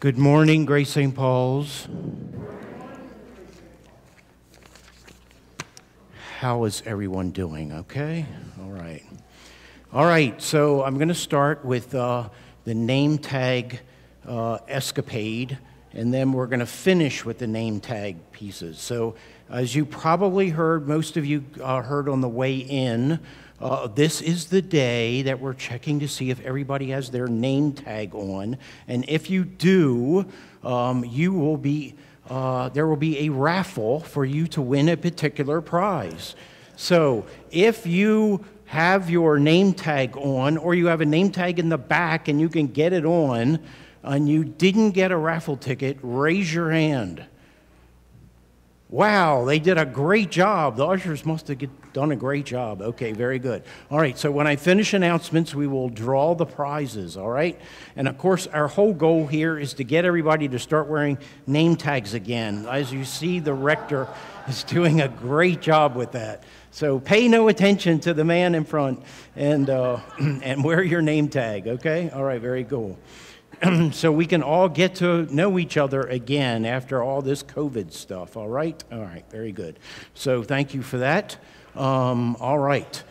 Good morning, Grace St. Paul's. How is everyone doing? Okay? All right. All right, so I'm going to start with uh, the name tag uh, escapade, and then we're going to finish with the name tag pieces. So, as you probably heard, most of you uh, heard on the way in, uh, this is the day that we're checking to see if everybody has their name tag on. And if you do, um, you will be, uh, there will be a raffle for you to win a particular prize. So if you have your name tag on, or you have a name tag in the back and you can get it on, and you didn't get a raffle ticket, raise your hand. Wow, they did a great job. The ushers must have done a great job. Okay, very good. All right, so when I finish announcements, we will draw the prizes, all right? And of course, our whole goal here is to get everybody to start wearing name tags again. As you see, the rector is doing a great job with that. So pay no attention to the man in front and, uh, and wear your name tag, okay? All right, very cool. so we can all get to know each other again after all this COVID stuff. All right? All right, very good. So thank you for that. Um, all right.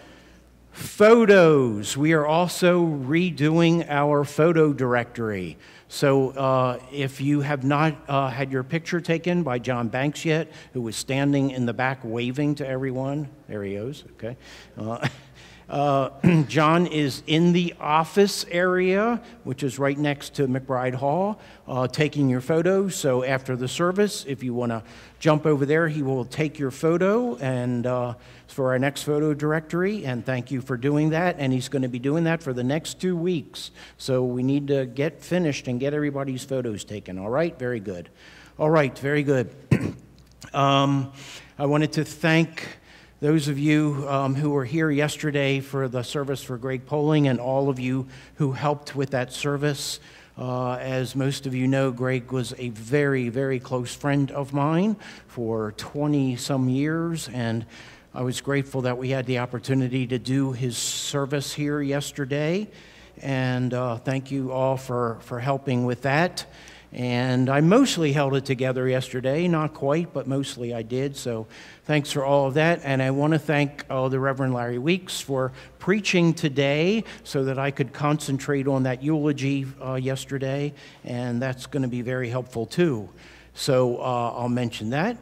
Photos. We are also redoing our photo directory. So uh, if you have not uh, had your picture taken by John Banks yet, who was standing in the back waving to everyone, there he is, okay. Uh, Uh, John is in the office area, which is right next to McBride Hall, uh, taking your photos. So after the service, if you want to jump over there, he will take your photo and uh, for our next photo directory. And thank you for doing that. And he's going to be doing that for the next two weeks. So we need to get finished and get everybody's photos taken. All right, very good. All right, very good. um, I wanted to thank those of you um, who were here yesterday for the service for Greg Poling and all of you who helped with that service. Uh, as most of you know, Greg was a very, very close friend of mine for 20 some years, and I was grateful that we had the opportunity to do his service here yesterday. And uh, thank you all for, for helping with that. And I mostly held it together yesterday, not quite, but mostly I did. So thanks for all of that. And I want to thank uh, the Reverend Larry Weeks for preaching today so that I could concentrate on that eulogy uh, yesterday. And that's going to be very helpful too. So uh, I'll mention that.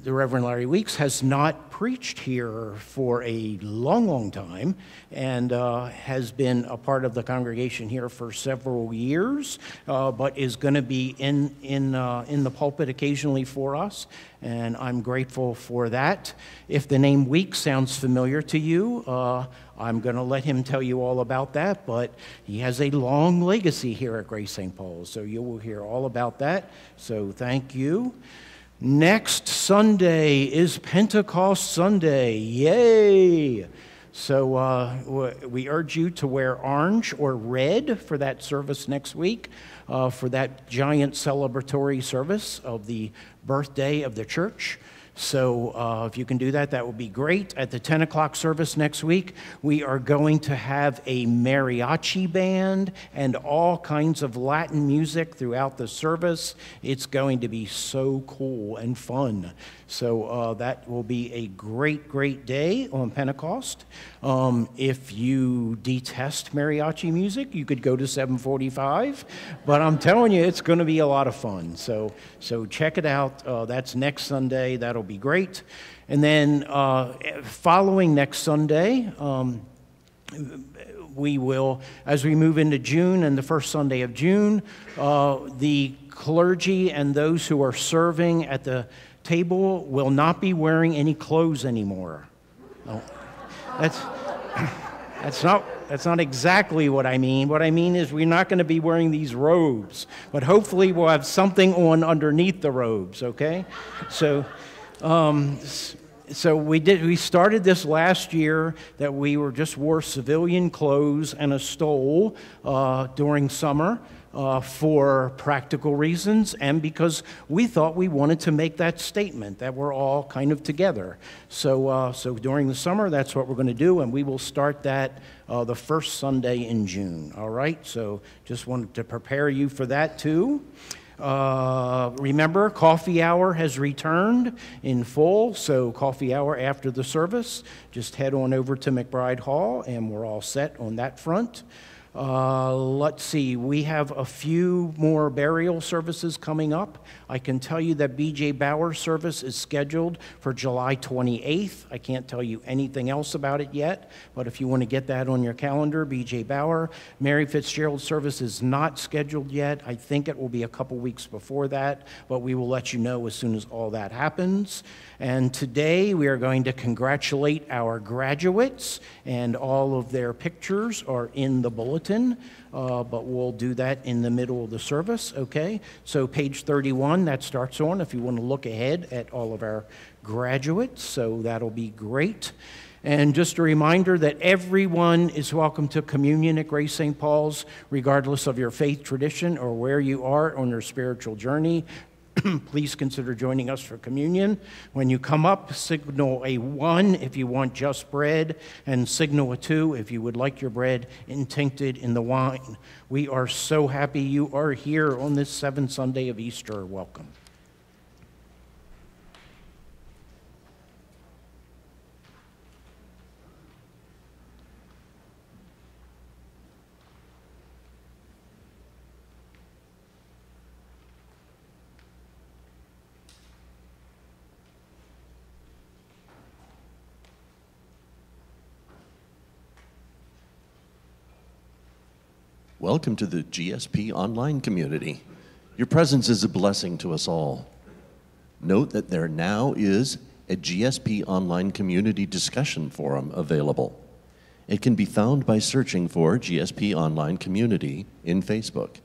The Reverend Larry Weeks has not preached here for a long, long time and uh, has been a part of the congregation here for several years, uh, but is going to be in, in, uh, in the pulpit occasionally for us, and I'm grateful for that. If the name Weeks sounds familiar to you, uh, I'm going to let him tell you all about that, but he has a long legacy here at Grace St. Paul's, so you will hear all about that. So thank you. Next Sunday is Pentecost Sunday. Yay! So uh, we urge you to wear orange or red for that service next week, uh, for that giant celebratory service of the birthday of the church. So uh, if you can do that, that would be great. At the 10 o'clock service next week, we are going to have a mariachi band and all kinds of Latin music throughout the service. It's going to be so cool and fun. So uh, that will be a great, great day on Pentecost. Um, if you detest mariachi music, you could go to 745. But I'm telling you, it's going to be a lot of fun. So, so check it out. Uh, that's next Sunday. That'll be great. And then uh, following next Sunday, um, we will, as we move into June and the first Sunday of June, uh, the clergy and those who are serving at the table will not be wearing any clothes anymore. No, that's, that's, not, that's not exactly what I mean. What I mean is we're not going to be wearing these robes, but hopefully we'll have something on underneath the robes, okay? So, um, so we did. We started this last year that we were just wore civilian clothes and a stole uh, during summer uh, for practical reasons and because we thought we wanted to make that statement that we're all kind of together. So, uh, so during the summer, that's what we're going to do, and we will start that uh, the first Sunday in June. All right. So, just wanted to prepare you for that too. Uh, remember, coffee hour has returned in full, so coffee hour after the service. Just head on over to McBride Hall, and we're all set on that front. Uh, let's see, we have a few more burial services coming up. I can tell you that BJ Bauer service is scheduled for July 28th. I can't tell you anything else about it yet, but if you want to get that on your calendar, BJ Bauer. Mary Fitzgerald service is not scheduled yet. I think it will be a couple weeks before that, but we will let you know as soon as all that happens. And today we are going to congratulate our graduates, and all of their pictures are in the bulletin. Uh, but we'll do that in the middle of the service, okay? So, page 31, that starts on if you want to look ahead at all of our graduates, so that'll be great. And just a reminder that everyone is welcome to communion at Grace St. Paul's, regardless of your faith tradition or where you are on your spiritual journey. please consider joining us for communion. When you come up, signal a one if you want just bread, and signal a two if you would like your bread intincted in the wine. We are so happy you are here on this seventh Sunday of Easter. Welcome. Welcome to the GSP online community. Your presence is a blessing to us all. Note that there now is a GSP online community discussion forum available. It can be found by searching for GSP Online Community in Facebook.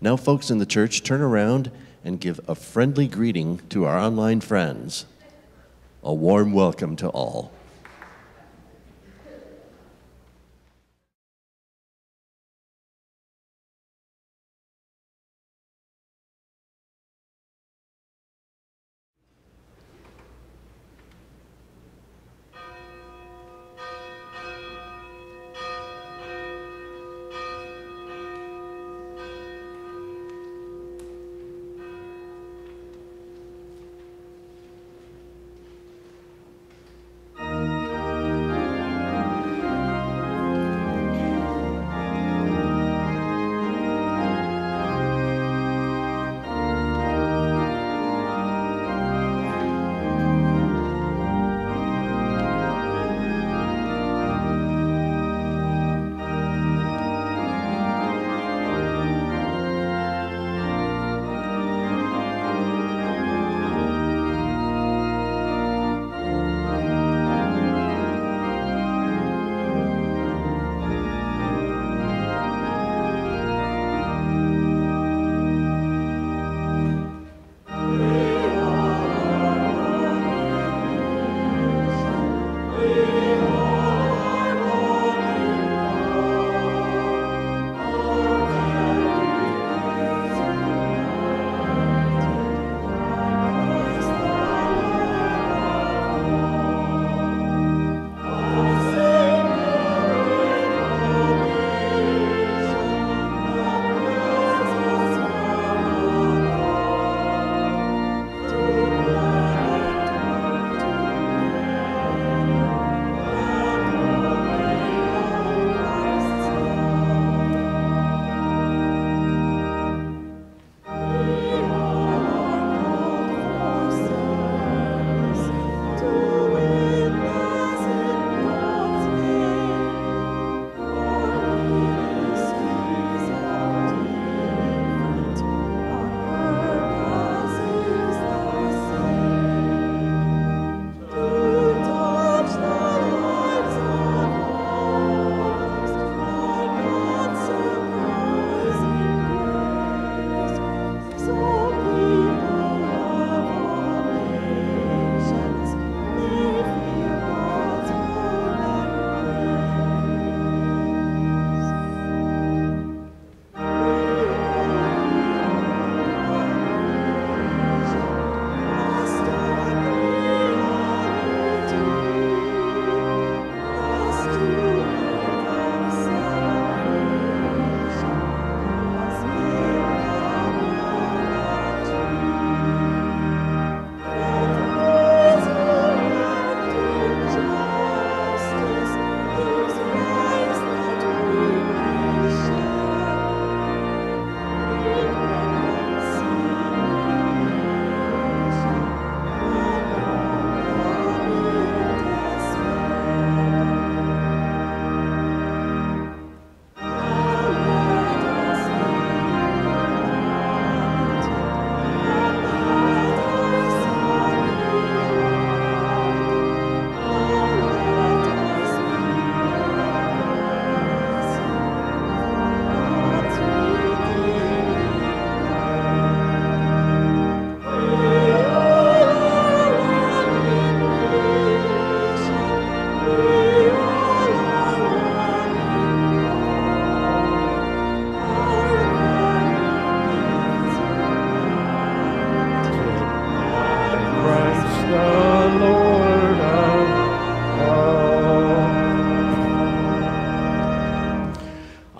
Now, folks in the church, turn around and give a friendly greeting to our online friends. A warm welcome to all.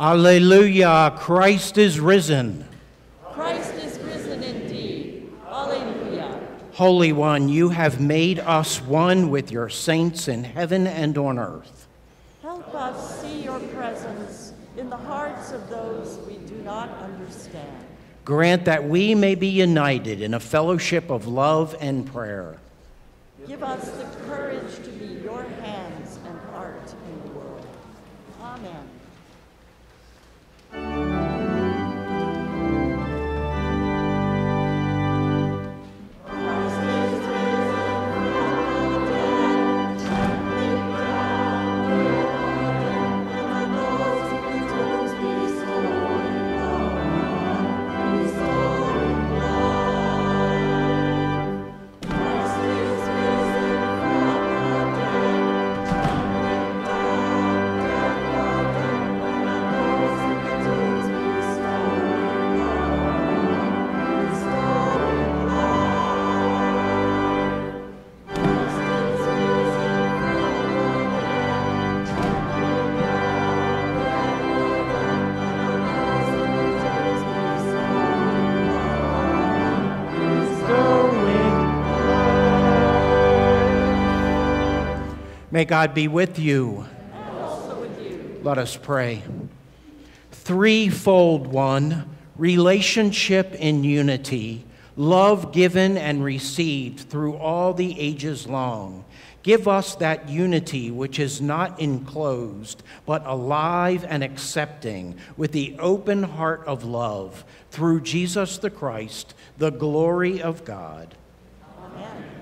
Hallelujah, Christ is risen. Christ is risen indeed. Alleluia. Holy One, you have made us one with your saints in heaven and on earth. Help us see your presence in the hearts of those we do not understand. Grant that we may be united in a fellowship of love and prayer. Give us the courage May God be with you. Let us pray. Threefold one, relationship in unity, love given and received through all the ages long. Give us that unity which is not enclosed, but alive and accepting, with the open heart of love, through Jesus the Christ, the glory of God. Amen.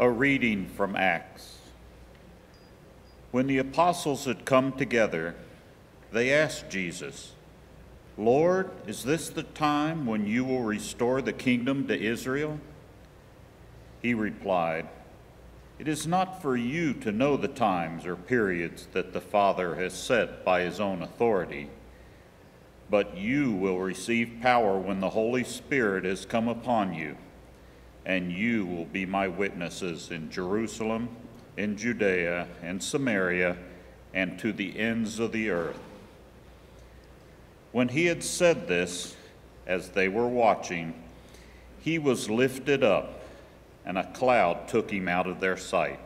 A reading from Acts. When the apostles had come together, they asked Jesus, Lord, is this the time when you will restore the kingdom to Israel? He replied, It is not for you to know the times or periods that the Father has set by his own authority, but you will receive power when the Holy Spirit has come upon you and you will be my witnesses in Jerusalem, in Judea, and Samaria, and to the ends of the earth. When he had said this, as they were watching, he was lifted up, and a cloud took him out of their sight.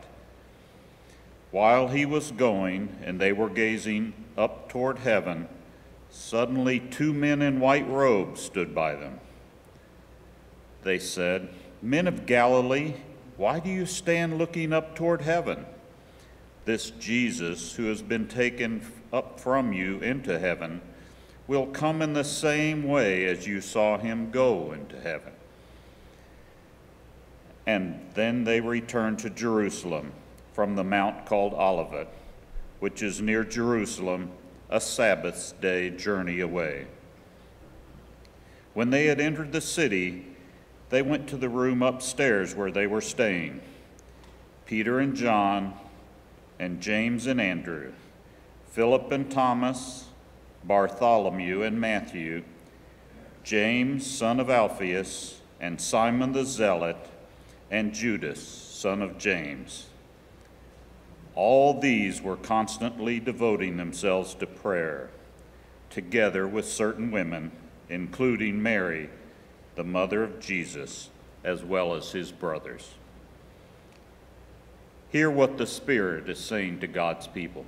While he was going, and they were gazing up toward heaven, suddenly two men in white robes stood by them. They said, Men of Galilee, why do you stand looking up toward heaven? This Jesus, who has been taken up from you into heaven, will come in the same way as you saw him go into heaven. And then they returned to Jerusalem from the mount called Olivet, which is near Jerusalem, a Sabbath day journey away. When they had entered the city, they went to the room upstairs where they were staying. Peter and John, and James and Andrew, Philip and Thomas, Bartholomew and Matthew, James, son of Alphaeus, and Simon the Zealot, and Judas, son of James. All these were constantly devoting themselves to prayer, together with certain women, including Mary the mother of Jesus, as well as his brothers. Hear what the Spirit is saying to God's people.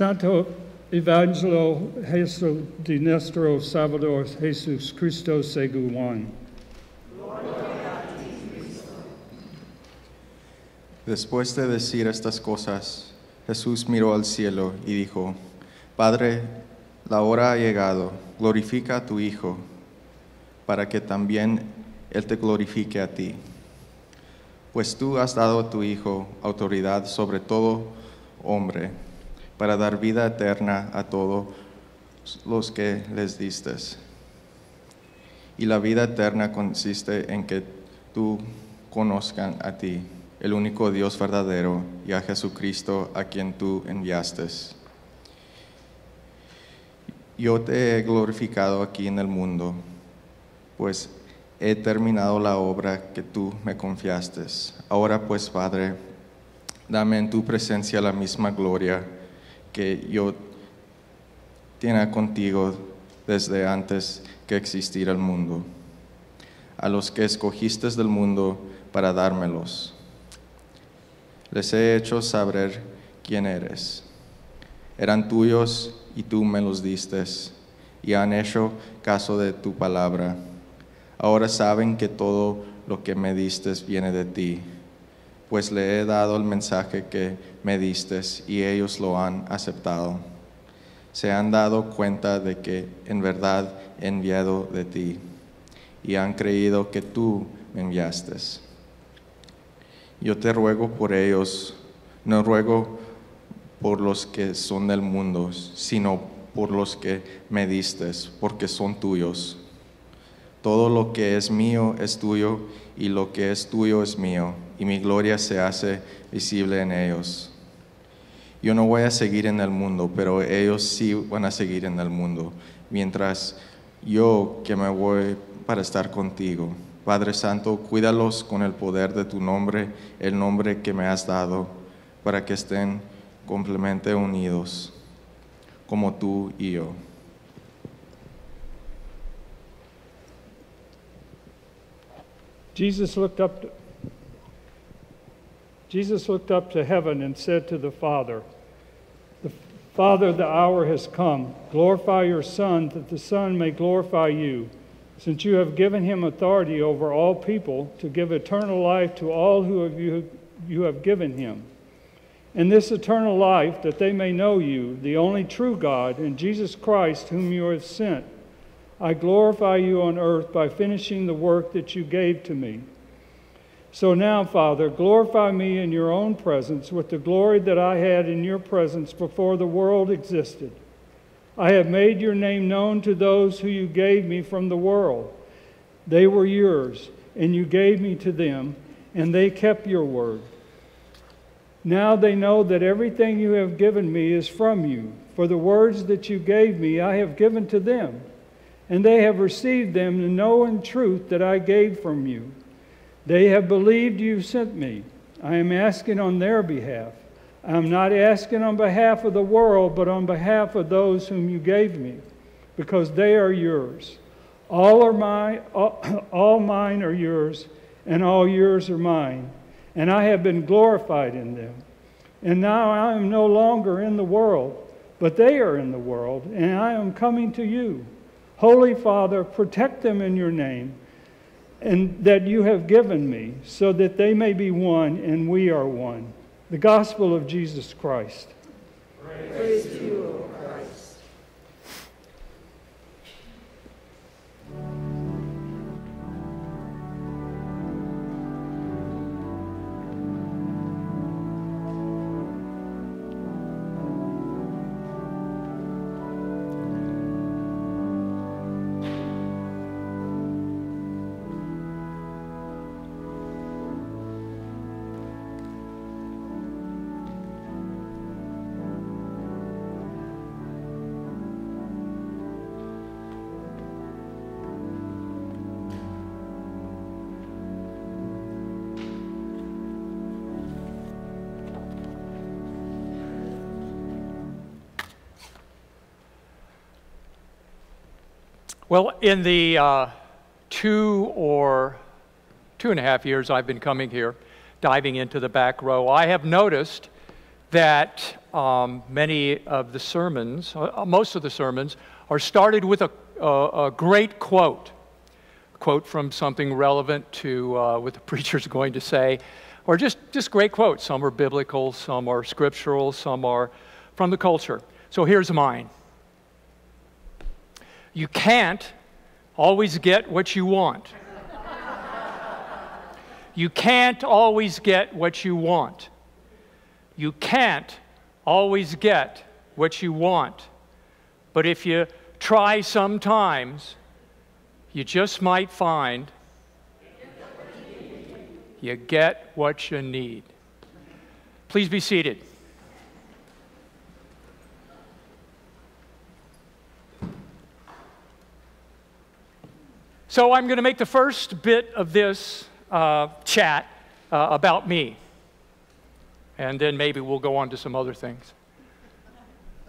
Santo Evangelio Jesu de nuestro Salvador Jesus Cristo según Juan. Después de decir estas cosas, Jesús miró al cielo y dijo, Padre, la hora ha llegado, glorifica a tu Hijo, para que también Él te glorifique a ti. Pues tú has dado a tu Hijo autoridad sobre todo hombre, para dar vida eterna a todos los que les distes. Y la vida eterna consiste en que tú conozcan a ti, el único Dios verdadero, y a Jesucristo a quien tú enviaste. Yo te he glorificado aquí en el mundo, pues he terminado la obra que tú me confiaste. Ahora pues, Padre, dame en tu presencia la misma gloria que yo tenía contigo desde antes que existiera el mundo, a los que escogiste del mundo para dármelos. Les he hecho saber quién eres. Eran tuyos y tú me los diste, y han hecho caso de tu palabra. Ahora saben que todo lo que me diste viene de ti, pues le he dado el mensaje que me diste y ellos lo han aceptado. Se han dado cuenta de que en verdad he enviado de ti y han creído que tú me enviaste. Yo te ruego por ellos, no ruego por los que son del mundo, sino por los que me diste, porque son tuyos. Todo lo que es mío es tuyo y lo que es tuyo es mío, y mi gloria se hace visible en ellos. Yo no voy a seguir en el mundo, pero ellos sí van a seguir en el mundo, mientras yo que me voy para estar contigo. Padre Santo, cuídalos con el poder de tu nombre, el nombre que me has dado, para que estén completamente unidos, como tú y yo. Jesus looked up Jesus looked up to heaven and said to the Father, the Father, the hour has come. Glorify your Son, that the Son may glorify you, since you have given him authority over all people to give eternal life to all who have you, you have given him. And this eternal life, that they may know you, the only true God, and Jesus Christ, whom you have sent. I glorify you on earth by finishing the work that you gave to me. So now, Father, glorify me in your own presence with the glory that I had in your presence before the world existed. I have made your name known to those who you gave me from the world. They were yours, and you gave me to them, and they kept your word. Now they know that everything you have given me is from you, for the words that you gave me I have given to them, and they have received them to know in truth that I gave from you. They have believed you sent me. I am asking on their behalf. I am not asking on behalf of the world, but on behalf of those whom you gave me, because they are yours. All are mine, all, all mine are yours, and all yours are mine, and I have been glorified in them. And now I am no longer in the world, but they are in the world, and I am coming to you. Holy Father, protect them in your name and that you have given me, so that they may be one and we are one. The gospel of Jesus Christ. Praise to you, Well, in the uh, two or two and a half years I've been coming here, diving into the back row, I have noticed that um, many of the sermons, uh, most of the sermons, are started with a, a, a great quote, a quote from something relevant to uh, what the preacher's going to say, or just, just great quotes. Some are biblical, some are scriptural, some are from the culture. So here's mine. You can't always get what you want. You can't always get what you want. You can't always get what you want. But if you try sometimes, you just might find you get what you need. Please be seated. So I'm going to make the first bit of this uh, chat uh, about me. And then maybe we'll go on to some other things.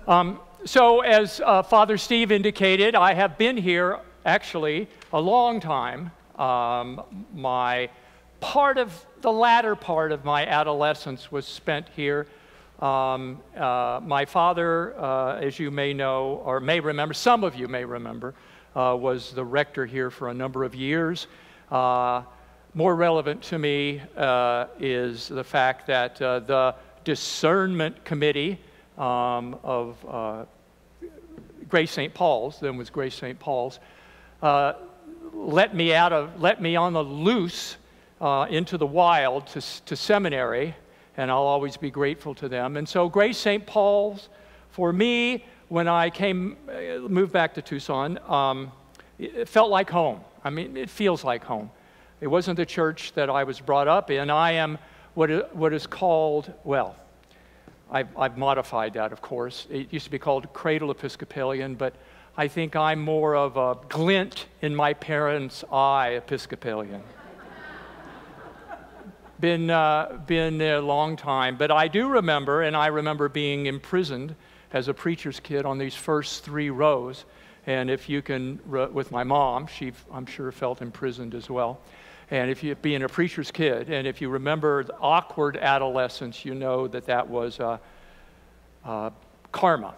Um, so, as uh, Father Steve indicated, I have been here actually a long time. Um, my part of the latter part of my adolescence was spent here. Um, uh, my father, uh, as you may know, or may remember, some of you may remember, uh, was the rector here for a number of years. Uh, more relevant to me uh, is the fact that uh, the discernment committee um, of uh, Grace St. Paul's, then was Grace St. Paul's, let me out of, let me on the loose into the wild to, to seminary, and I'll always be grateful to them. And so Grace St. Paul's, for me, when I came, uh, moved back to Tucson, um, it felt like home. I mean, it feels like home. It wasn't the church that I was brought up in. I am what, what is called, well, I've, I've modified that, of course. It used to be called cradle Episcopalian, but I think I'm more of a glint in my parents' eye Episcopalian. been, uh, been there a long time, but I do remember, and I remember being imprisoned as a preacher's kid on these first three rows. And if you can, with my mom, she, I'm sure, felt imprisoned as well. And if you being a preacher's kid, and if you remember the awkward adolescence, you know that that was uh, uh, karma,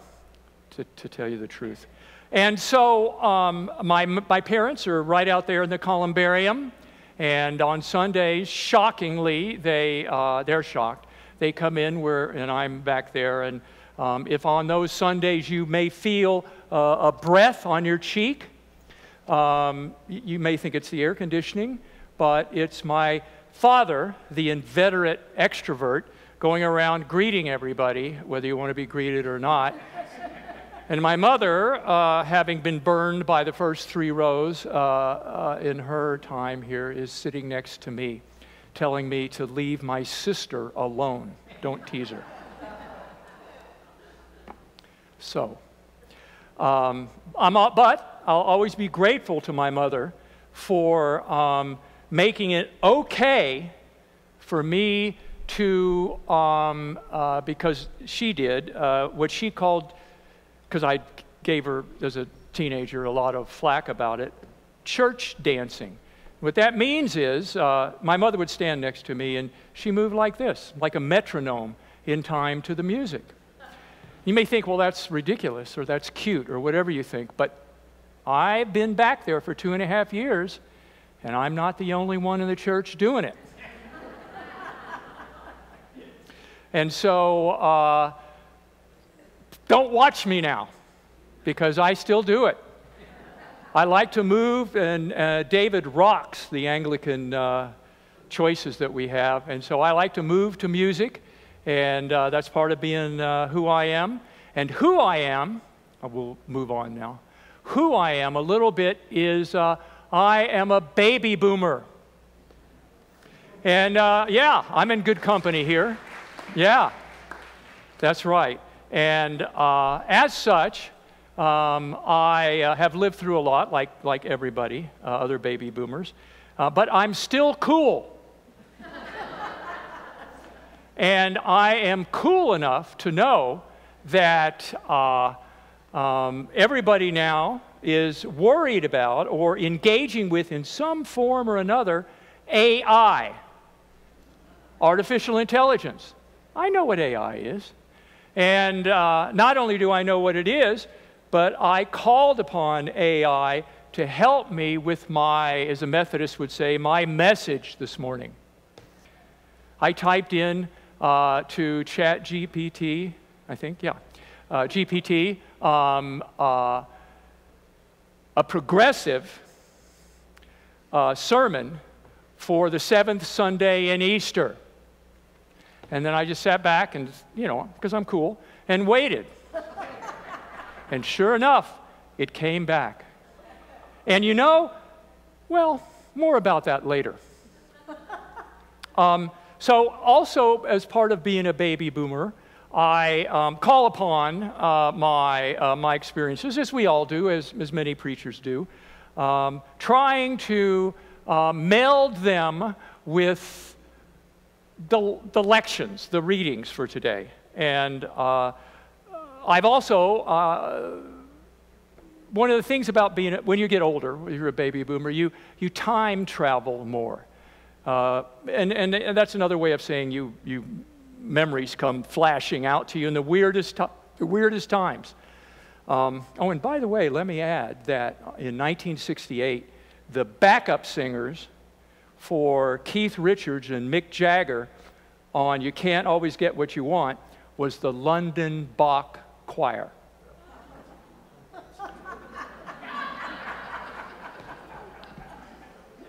to, to tell you the truth. And so um, my, my parents are right out there in the columbarium. And on Sundays, shockingly, they, uh, they're shocked. They come in where, and I'm back there. And um, if on those Sundays you may feel uh, a breath on your cheek, um, you may think it's the air conditioning but it's my father, the inveterate extrovert, going around greeting everybody, whether you want to be greeted or not. and my mother, uh, having been burned by the first three rows uh, uh, in her time here, is sitting next to me, telling me to leave my sister alone. Don't tease her. So, um, I'm, but I'll always be grateful to my mother for. Um, making it okay for me to, um, uh, because she did, uh, what she called, because I gave her as a teenager a lot of flack about it, church dancing. What that means is uh, my mother would stand next to me and she moved like this, like a metronome in time to the music. You may think, well, that's ridiculous or that's cute or whatever you think, but I've been back there for two and a half years and I'm not the only one in the church doing it. and so, uh, don't watch me now because I still do it. I like to move, and uh, David rocks the Anglican uh, choices that we have. And so I like to move to music, and uh, that's part of being uh, who I am. And who I am, I will move on now. Who I am a little bit is uh, I am a baby boomer. And uh, yeah, I'm in good company here. Yeah, that's right. And uh, as such, um, I uh, have lived through a lot, like, like everybody, other baby boomers, but I'm still cool. And I am cool enough to know that uh, um, everybody now is worried about or engaging with in some form or another AI, artificial intelligence. I know what AI is. And uh, not only do I know what it is, but I called upon AI to help me with my, as a Methodist would say, my message this morning. I typed in uh, to Chat GPT, I think, yeah, uh, GPT, um, uh, a progressive uh, sermon for the seventh Sunday in Easter. And then I just sat back and, you know, because I'm cool, and waited. and sure enough, it came back. And you know, well, more about that later. Um, so, also as part of being a baby boomer, I um, call upon uh, my, uh, my experiences, as we all do, as, as many preachers do, um, trying to uh, meld them with the, the lections, the readings for today. And uh, I've also, uh, one of the things about being, when you get older, when you're a baby boomer, you, you time travel more. Uh, and, and, and, that's another way of saying you, you memories come flashing out to you in the weirdest, the weirdest times. Um, oh, and by the way, let me add that in 1968, the backup singers for Keith Richards and Mick Jagger on You Can't Always Get What You Want was the London Bach Choir.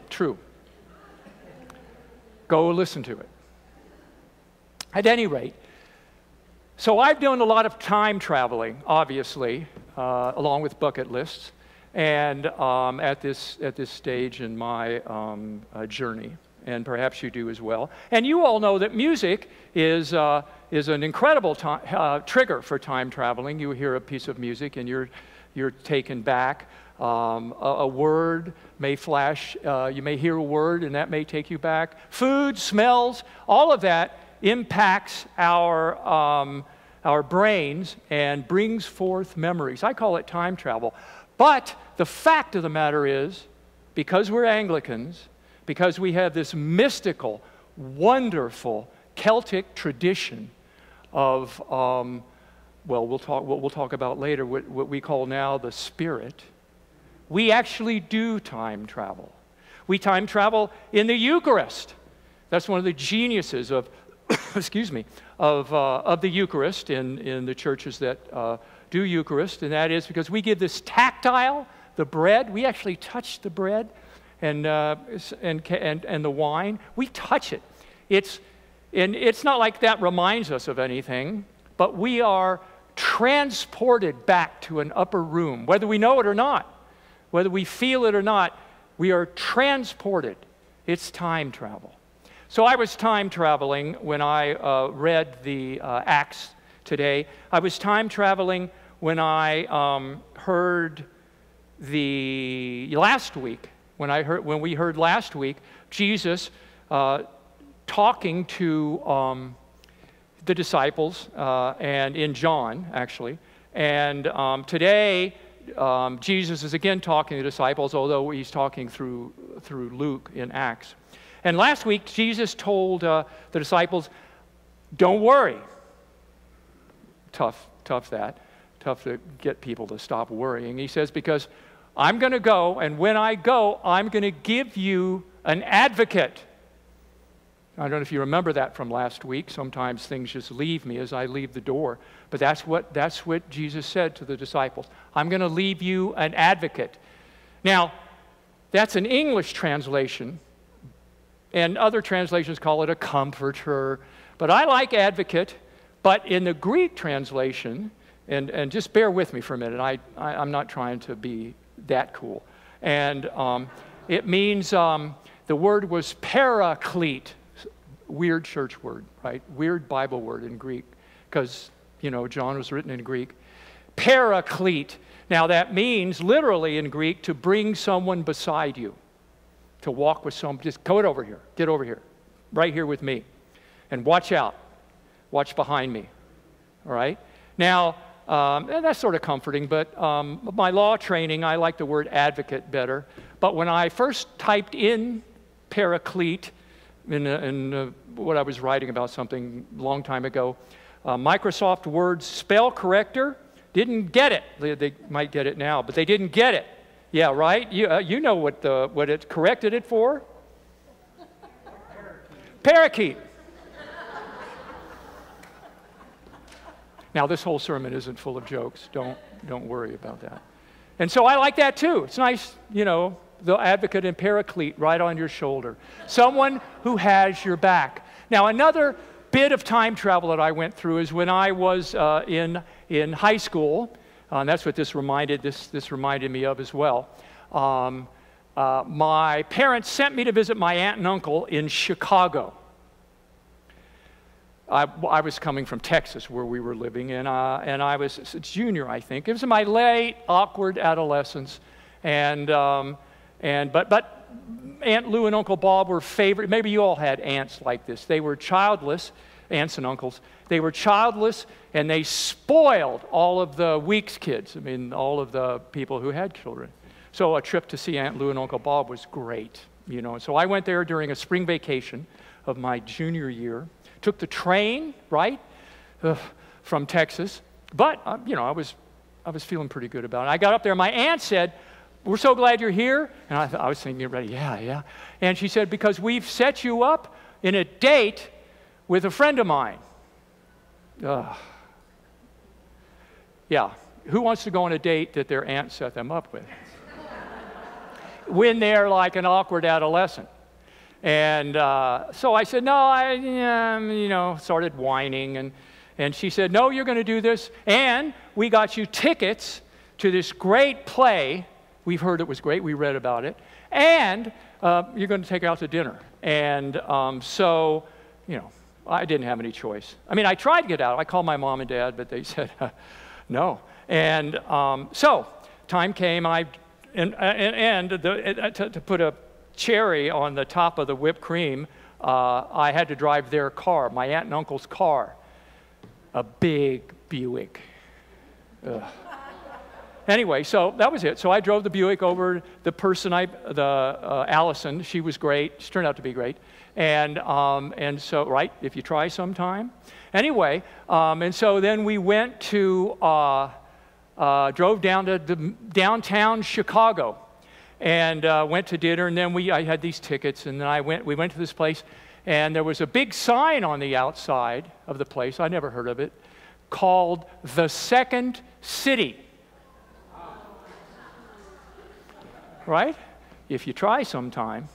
True. Go listen to it. At any rate, so I've done a lot of time traveling, obviously, uh, along with bucket lists, and um, at, this, at this stage in my um, uh, journey, and perhaps you do as well. And you all know that music is, uh, is an incredible uh, trigger for time traveling. You hear a piece of music and you're, you're taken back. Um, a, a, word may flash, uh, you may hear a word and that may take you back. Food, smells, all of that impacts our, um, our brains and brings forth memories. I call it time travel. But the fact of the matter is, because we're Anglicans, because we have this mystical, wonderful Celtic tradition of, um, well, we'll talk, we'll, we'll talk about later what, what we call now the spirit we actually do time travel. We time travel in the Eucharist. That's one of the geniuses of, excuse me, of, uh, of the Eucharist in, in the churches that uh, do Eucharist, and that is because we give this tactile, the bread, we actually touch the bread and, uh, and, and, and the wine. We touch it. It's, and it's not like that reminds us of anything, but we are transported back to an upper room, whether we know it or not. Whether we feel it or not, we are transported. It's time travel. So I was time traveling when I uh, read the uh, Acts today. I was time traveling when I um, heard the last week, when, I heard, when we heard last week, Jesus uh, talking to um, the disciples, uh, and in John, actually. And um, today, um, Jesus is again talking to the disciples, although he's talking through, through Luke in Acts. And last week, Jesus told uh, the disciples, Don't worry. Tough, tough that. Tough to get people to stop worrying. He says, Because I'm going to go, and when I go, I'm going to give you an advocate I don't know if you remember that from last week. Sometimes things just leave me as I leave the door. But that's what, that's what Jesus said to the disciples I'm going to leave you an advocate. Now, that's an English translation, and other translations call it a comforter. But I like advocate. But in the Greek translation, and, and just bear with me for a minute, I, I, am not trying to be that cool. And um, it means um, the word was paraclete weird church word, right? Weird Bible word in Greek, because, you know, John was written in Greek. Paraclete. Now, that means literally in Greek to bring someone beside you, to walk with someone. Just go it over here. Get over here, right here with me. And watch out. Watch behind me. All right? Now, um, that's sort of comforting, but um, my law training, I like the word advocate better. But when I first typed in paraclete, in, in uh, what I was writing about something a long time ago, uh, Microsoft Word spell corrector. Didn't get it. They, they, might get it now, but they didn't get it. Yeah, right? You, uh, you know what, the, what it corrected it for? Parakeet. now, this whole sermon isn't full of jokes. Don't, don't worry about that. And so I like that too. It's nice, you know, the advocate and paraclete right on your shoulder. Someone who has your back. Now, another bit of time travel that I went through is when I was uh, in, in high school. Uh, and that's what this reminded, this, this reminded me of as well. Um, uh, my parents sent me to visit my aunt and uncle in Chicago. I, I, was coming from Texas where we were living, and, uh, and I was a junior, I think. It was my late, awkward adolescence. And, um, and, but, but Aunt Lou and Uncle Bob were favorite. Maybe you all had aunts like this. They were childless, aunts and uncles. They were childless, and they spoiled all of the Weeks kids. I mean, all of the people who had children. So a trip to see Aunt Lou and Uncle Bob was great, you know. So I went there during a spring vacation of my junior year. Took the train, right, uh, from Texas. But, uh, you know, I was, I was feeling pretty good about it. I got up there. My aunt said, we're so glad you're here. And I, I was thinking, ready, yeah, yeah. And she said, because we've set you up in a date with a friend of mine. Uh, yeah, who wants to go on a date that their aunt set them up with? when they're like an awkward adolescent. And uh, so I said, no, I, you know, started whining. And, and she said, no, you're going to do this. And we got you tickets to this great play. We've heard it was great. We read about it. And uh, you're going to take her out to dinner. And um, so, you know, I didn't have any choice. I mean, I tried to get out. I called my mom and dad, but they said no. And um, so, time came. I and, and, and the, uh, to, to, put a cherry on the top of the whipped cream, uh, I had to drive their car, my aunt and uncle's car, a big Buick. Ugh. Anyway, so that was it. So I drove the Buick over. The person I, the uh, Allison, she was great. She turned out to be great. And, um, and so, right, if you try sometime. Anyway, um, and so then we went to, uh, uh, drove down to the downtown Chicago and uh, went to dinner. And then we, I had these tickets, and then I went, we went to this place, and there was a big sign on the outside of the place, I never heard of it, called The Second City. Right? If you try sometime.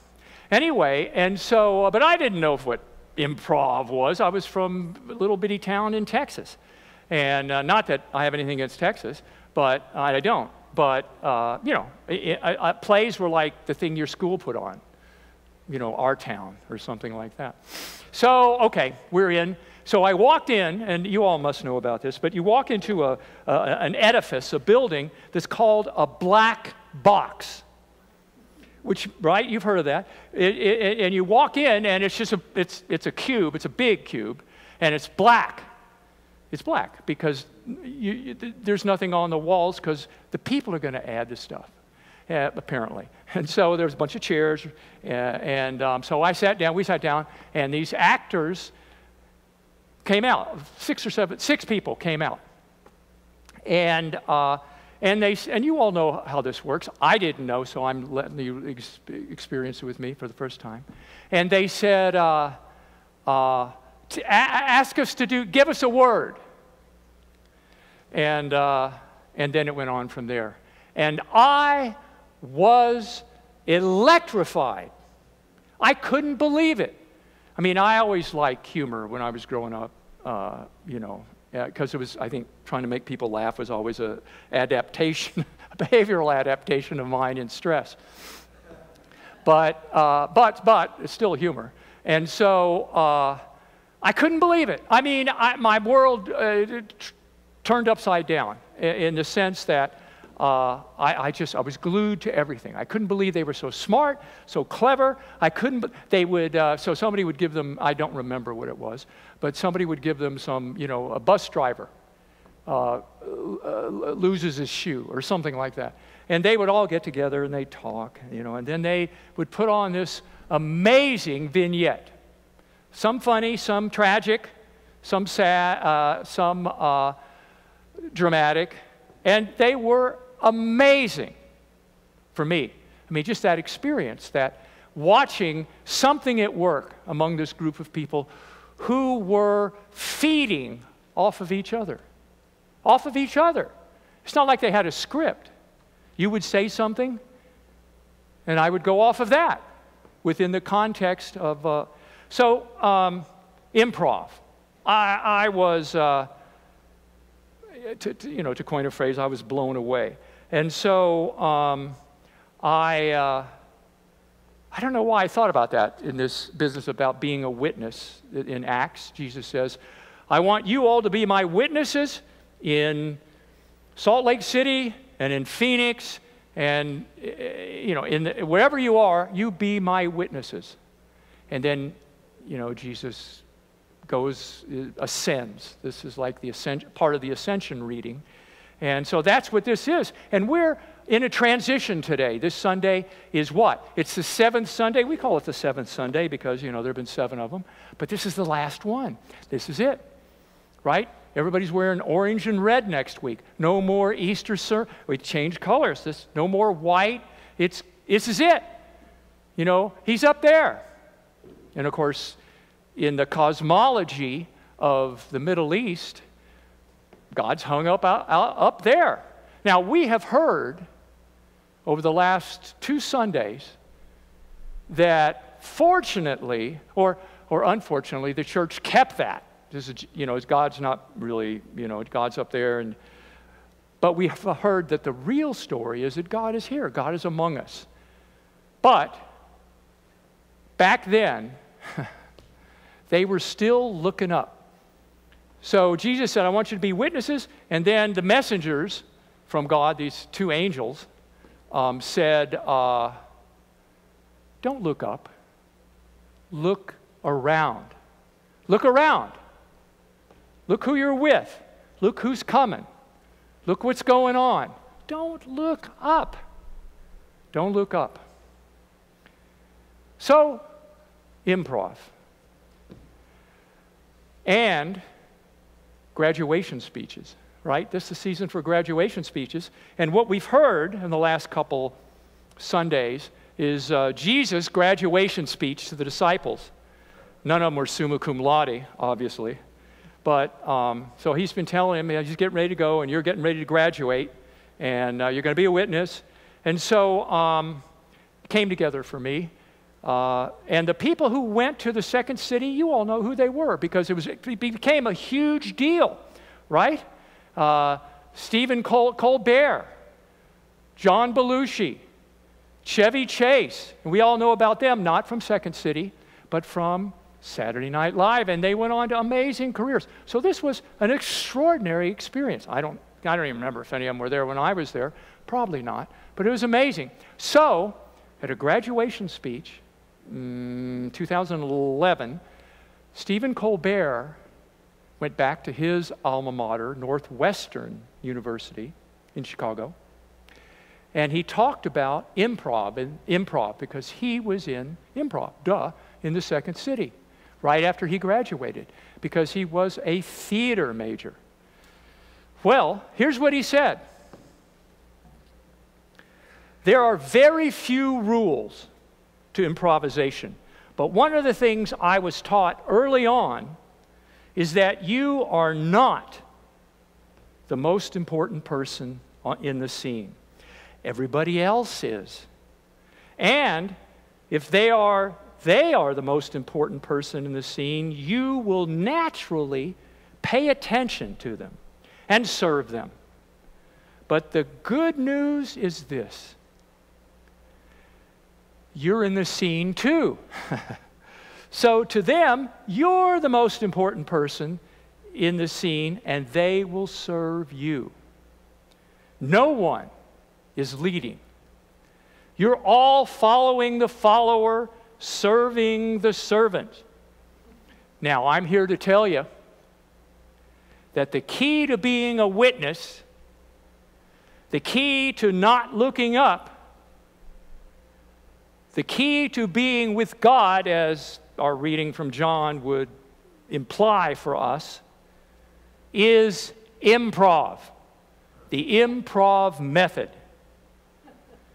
Anyway, and so, uh, but I didn't know what improv was. I was from a little bitty town in Texas. And uh, not that I have anything against Texas, but I don't. But, uh, you know, it, it, plays were like the thing your school put on, you know, our town or something like that. So, okay, we're in. So I walked in, and you all must know about this, but you walk into a, a an edifice, a building that's called a black box which right you've heard of that it, it, and you walk in and it's just a it's, it's a cube it's a big cube and it's black it's black because you, you, there's nothing on the walls because the people are going to add this stuff, uh, apparently. And so there's a bunch of chairs, uh, and um, so I sat down, we sat down, and these actors came out. Six or seven, six people came out. And, uh, and, they, and you all know how this works. I didn't know, so I'm letting you ex- experience it with me for the first time. And they said, uh, uh to ask us to do, give us a word. And, uh, and then it went on from there. And I was electrified. I couldn't believe it. I mean, I always liked humor when I was growing up, uh, you know, because it was, I think, trying to make people laugh was always a adaptation, a behavioral adaptation of mine in stress. But, uh, but, but, it's still humor. And so, uh, I couldn't believe it. I mean, I, my world uh, turned upside down in, in the sense that uh, I, I, just I was glued to everything. I couldn't believe they were so smart, so clever. I couldn't. They would uh, so somebody would give them. I don't remember what it was, but somebody would give them some. You know, a bus driver uh, loses his shoe or something like that, and they would all get together and they'd talk. You know, and then they would put on this amazing vignette some funny, some tragic, some sad, uh, some uh, dramatic, and they were amazing for me. I mean, just that experience, that watching something at work among this group of people who were feeding off of each other. Off of each other. It's not like they had a script. You would say something, and I would go off of that within the context of. Uh, so, um, improv. I, I was, uh, to, to, you know, to coin a phrase, I was blown away. And so um, I, uh, I don't know why I thought about that in this business about being a witness. In Acts, Jesus says, I want you all to be my witnesses in Salt Lake City and in Phoenix and eh, you know in the, wherever you are you be my witnesses. And then you know jesus goes eh, ascends. This is like the ascension, part of the ascension reading. And so that's what this is. And we're in a transition today this sunday is what it's the seventh sunday we call it the seventh sunday because you know there have been seven of them but this is the last one this is it right Everybody's wearing orange and red next week. No more Easter ser- We changed colors. This no more white. It's this is it. You know, he's up there. And of course, in the cosmology of the Middle East, God's hung up out, out, up there. Now we have heard over the last two Sundays that fortunately or or unfortunately the church kept that this is, you know, God's not really, you know, God's up there. And, but we have heard that the real story is that God is here, God is among us. But back then, they were still looking up. So Jesus said, I want you to be witnesses. And then the messengers from God, these two angels, um, said, uh, Don't look up, look around. Look around. Look who you're with. Look who's coming. Look what's going on. Don't look up. Don't look up. So, improv. And graduation speeches, right? This is the season for graduation speeches. And what we've heard in the last couple Sundays is uh, Jesus' graduation speech to the disciples. None of them were summa cum laude, obviously. But um, so he's been telling him, he's getting ready to go, and you're getting ready to graduate, and uh, you're going to be a witness. And so um, came together for me. Uh, and the people who went to the second city, you all know who they were because it, was, it became a huge deal, right? Uh, Stephen Col- Colbert, John Belushi, Chevy Chase. And we all know about them, not from Second City, but from Saturday Night Live, and they went on to amazing careers. So this was an extraordinary experience. I don't, I don't even remember if any of them were there when I was there. Probably not, but it was amazing. So, at a graduation speech, mm, 2011, Stephen Colbert went back to his alma mater, Northwestern University in Chicago, and he talked about improv and improv because he was in improv, duh, in the second city right after he graduated because he was a theater major. Well, here's what he said There are very few rules to improvisation, but one of the things I was taught early on is that you are not the most important person in the scene. Everybody else is. And if they are they are the most important person in the scene, you will naturally pay attention to them and serve them. But the good news is this you're in the scene too. so to them, you're the most important person in the scene, and they will serve you. No one is leading. You're all following the follower serving the servant. Now, I'm here to tell you that the key to being a witness, the key to not looking up, the key to being with God, as our reading from John would imply for us is improv, the improv method.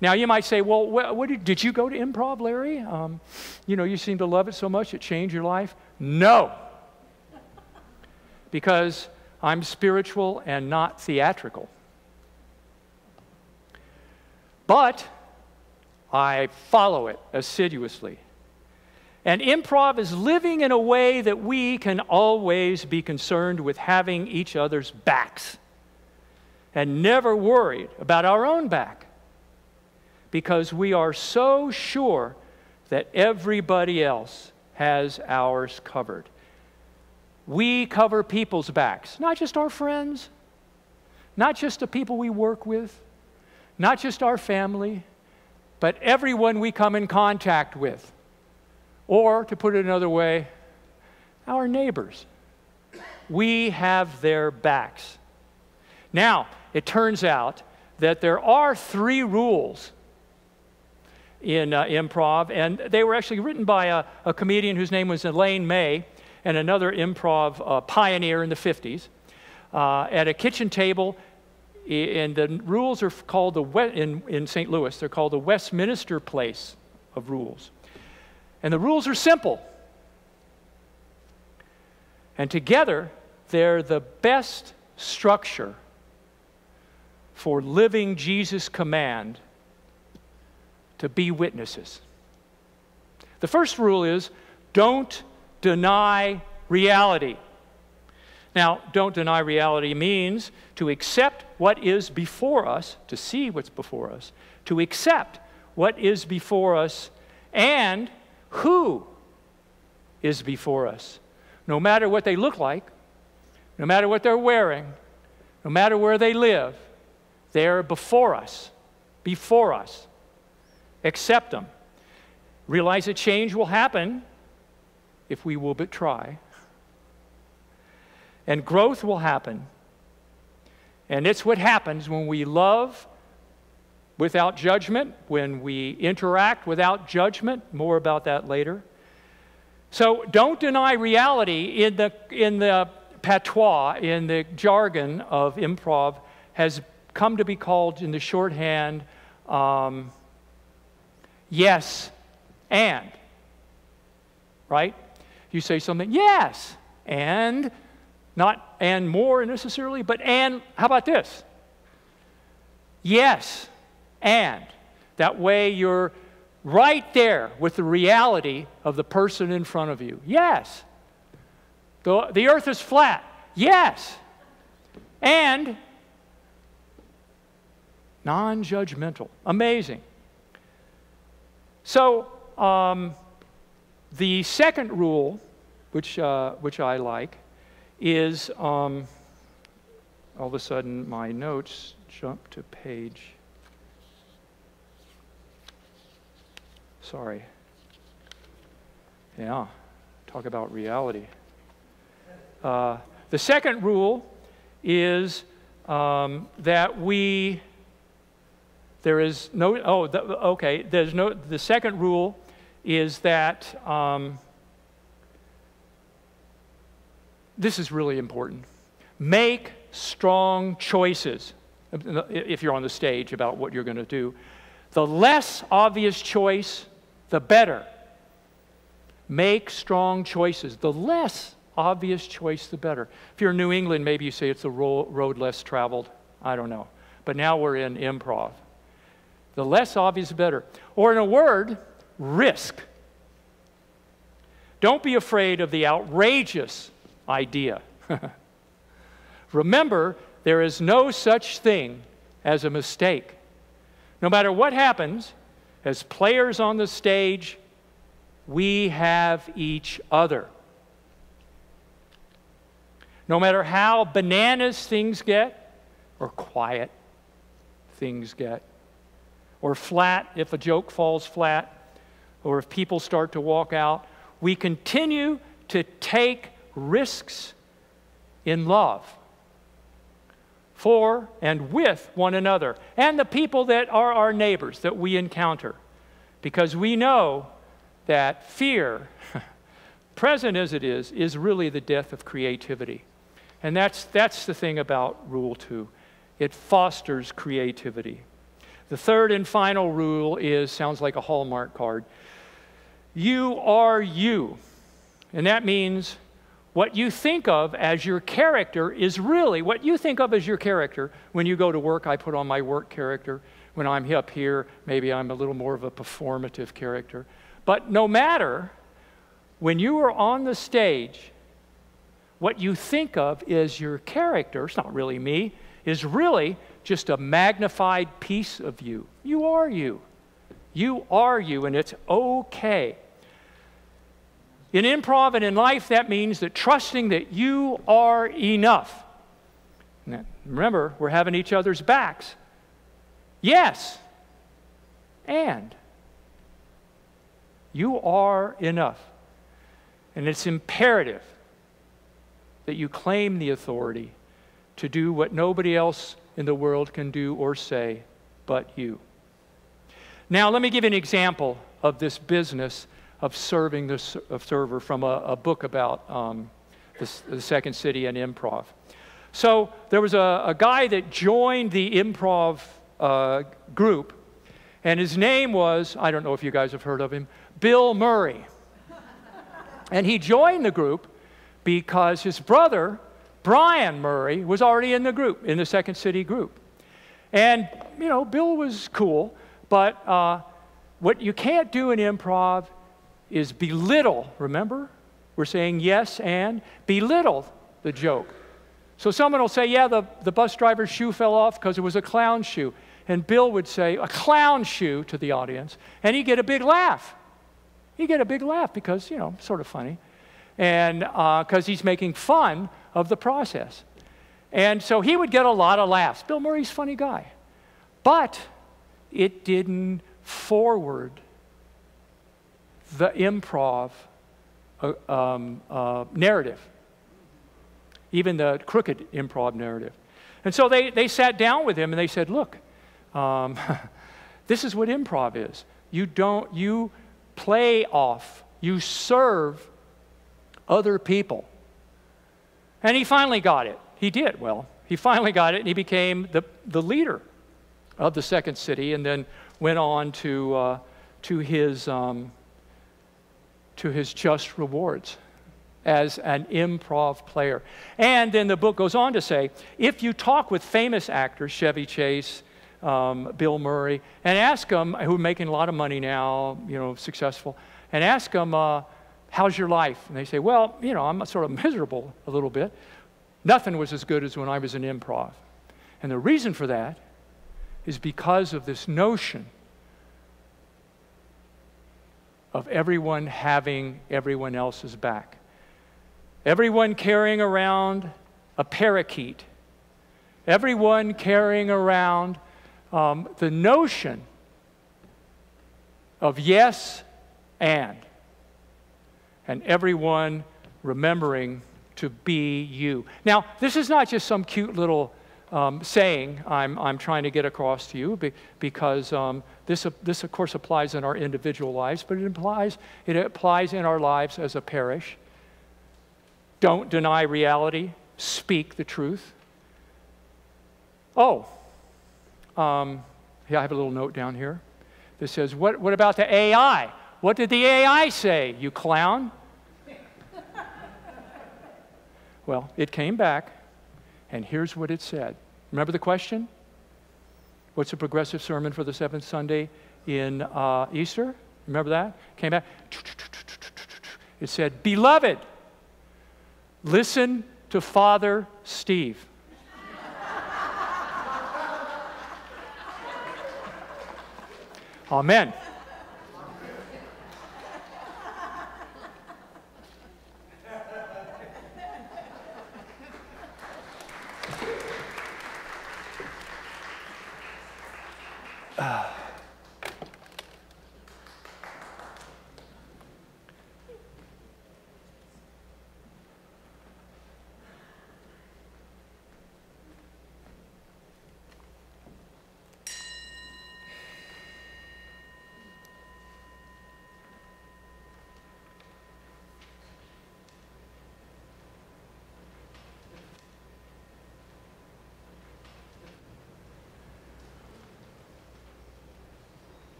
Now, you might say, well, what, did, did, you go to improv, Larry? Um, you know, you seem to love it so much it changed your life. No. Because I'm spiritual and not theatrical. But I follow it assiduously. And improv is living in a way that we can always be concerned with having each other's backs and never worried about our own back because we are so sure that everybody else has ours covered. We cover people's backs, not just our friends, not just the people we work with, not just our family, but everyone we come in contact with. Or, to put it another way, our neighbors. We have their backs. Now, it turns out that there are three rules in uh, improv, and they were actually written by a, a, comedian whose name was Elaine May and another improv uh, pioneer in the 50s. Uh, at a kitchen table, and the rules are called the in, in St. Louis, they're called the Westminster Place of Rules. And the rules are simple. And together, they're the best structure for living Jesus' command to be witnesses. The first rule is don't deny reality. Now, don't deny reality means to accept what is before us, to see what's before us, to accept what is before us, and who is before us. No matter what they look like, no matter what they're wearing, no matter where they live, they're before us. Before us. Accept them. Realize that change will happen if we will but try. And growth will happen. And it's what happens when we love without judgment, when we interact without judgment. More about that later. So don't deny reality in the, in the patois, in the jargon of improv, has come to be called in the shorthand um, yes and. Right? You say something, yes, and, not and more necessarily, but and, how about this? Yes, and. That way you're right there with the reality of the person in front of you. Yes. The, the earth is flat. Yes. And non judgmental. Amazing. So, um, the second rule, which, uh, which I like, is um, all of a sudden my notes jump to page Sorry. Yeah, talk about reality. Uh, the second rule is um, that we, there is no, oh, the, okay, there's no, the second rule is that um, this is really important. Make strong choices if you're on the stage about what you're going to do. The less obvious choice, the better. Make strong choices. The less obvious choice, the better. If you're in New England, maybe you say it's the road less traveled. I don't know. But now we're in improv. The less obvious, the better. Or in a word, risk. Don't be afraid of the outrageous idea. Remember, there is no such thing as a mistake. No matter what happens, as players on the stage, we have each other. No matter how bananas things get, or quiet things get, or flat if a joke falls flat, or if people start to walk out, we continue to take risks in love for and with one another and the people that are our neighbors that we encounter. Because we know that fear present as it is, is really the death of creativity. And that's, that's the thing about rule two it fosters creativity. The third and final rule is sounds like a Hallmark card. You are you. And that means what you think of as your character is really what you think of as your character. When you go to work, I put on my work character. When I'm up here, maybe I'm a little more of a performative character. But no matter, when you are on the stage, what you think of is your character, it's not really me, is really just a magnified piece of you. You are you. You are you, and it's okay. In improv and in life, that means that trusting that you are enough. Remember, we're having each other's backs. Yes, and you are enough. And it's imperative that you claim the authority to do what nobody else in the world can do or say but you. Now, let me give you an example of this business of serving the server from a, a book about um, the, the, Second City and improv. So, there was a, a guy that joined the improv uh, group, and his name was I don't know if you guys have heard of him Bill Murray. and he joined the group because his brother, Brian Murray, was already in the group, in the Second City group. And, you know, Bill was cool, but uh, what you can't do in improv is belittle, remember? We're saying yes and belittle the joke. So someone will say, Yeah, the, the bus driver's shoe fell off because it was a clown shoe. And Bill would say, A clown shoe to the audience, and he'd get a big laugh. He'd get a big laugh because, you know, sort of funny and because uh, he's making fun of the process. And so he would get a lot of laughs. Bill Murray's funny guy. But it didn't forward the improv uh, um, uh, narrative, even the crooked improv narrative. And so they, they sat down with him and they said, Look, um, this is what improv is. You don't, you play off, you serve other people. And he finally got it. He did, well, he finally got it and he became the, the leader of the second city and then went on to, uh, to, his, um, to his just rewards as an improv player. And then the book goes on to say if you talk with famous actors, Chevy Chase, um, Bill Murray, and ask them, who are making a lot of money now, you know, successful, and ask them, uh, How's your life? And they say, Well, you know, I'm sort of miserable a little bit. Nothing was as good as when I was in improv. And the reason for that is because of this notion of everyone having everyone else's back. Everyone carrying around a parakeet. Everyone carrying around um, the notion of yes and and everyone remembering to be you. Now, this is not just some cute little um, saying I'm, I'm trying to get across to you because um, this, this, of course, applies in our individual lives, but it applies, it applies in our lives as a parish. Don't deny reality, speak the truth. Oh, um, yeah, I have a little note down here that says, what, what about the AI? What did the AI say, you clown? Well, it came back, and here's what it said. Remember the question? What's a progressive sermon for the seventh Sunday in uh, Easter? Remember that? Came back. It said, Beloved, listen to Father Steve. Amen.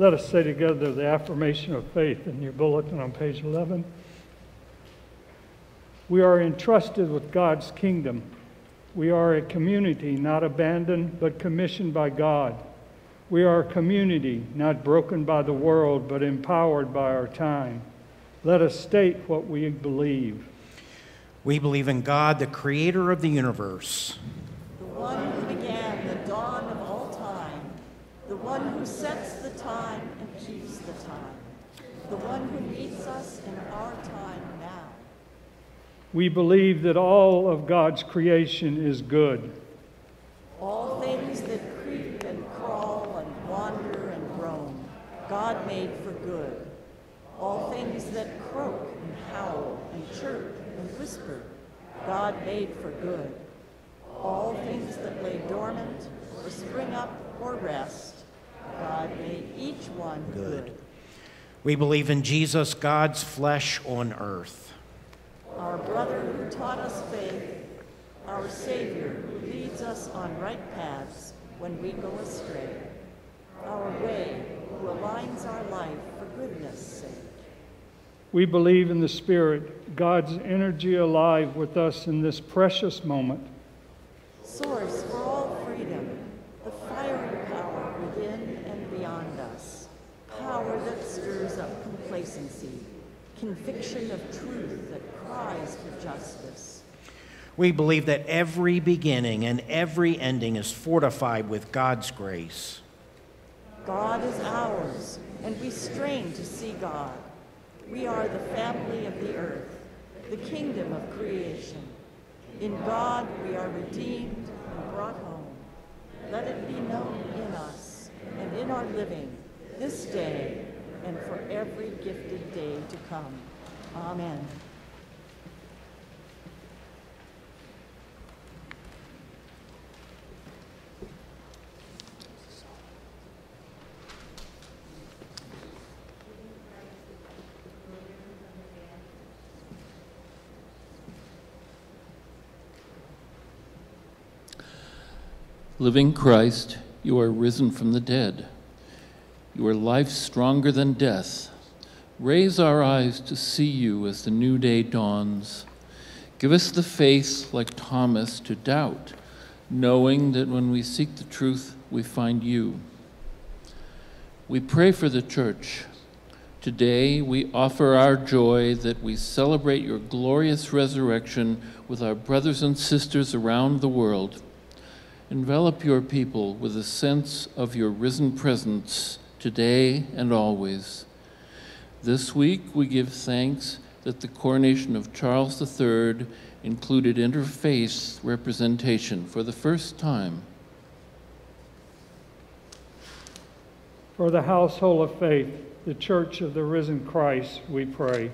Let us say together the affirmation of faith in your bulletin on page 11. We are entrusted with God's kingdom. We are a community not abandoned but commissioned by God. We are a community not broken by the world but empowered by our time. Let us state what we believe. We believe in God, the creator of the universe. The one who began the dawn of all time, the one who sets the time and keeps the time, the one who meets us in our time now. We believe that all of God's creation is good. All things that creep and crawl and wander and roam, God made for good. All things that croak and howl and chirp and whisper, God made for good. All things that lay dormant or spring up or rest, God made each one good. We believe in Jesus, God's flesh on earth. Our brother who taught us faith, our Savior who leads us on right paths when we go astray, our way who aligns our life for goodness' sake. We believe in the Spirit, God's energy alive with us in this precious moment. Source for all freedom, the fiery power within and beyond us, power that stirs up complacency, conviction of truth that cries for justice. We believe that every beginning and every ending is fortified with God's grace. God is ours, and we strain to see God. We are the family of the earth, the kingdom of creation. In God we are redeemed and brought home. Let it be known in us and in our living this day and for every gifted day to come. Amen. Living Christ, you are risen from the dead. You are life stronger than death. Raise our eyes to see you as the new day dawns. Give us the faith, like Thomas, to doubt, knowing that when we seek the truth, we find you. We pray for the church. Today, we offer our joy that we celebrate your glorious resurrection with our brothers and sisters around the world. Envelop your people with a sense of your risen presence today and always. This week, we give thanks that the coronation of Charles III included interfaith representation for the first time. For the household of faith, the church of the risen Christ, we pray.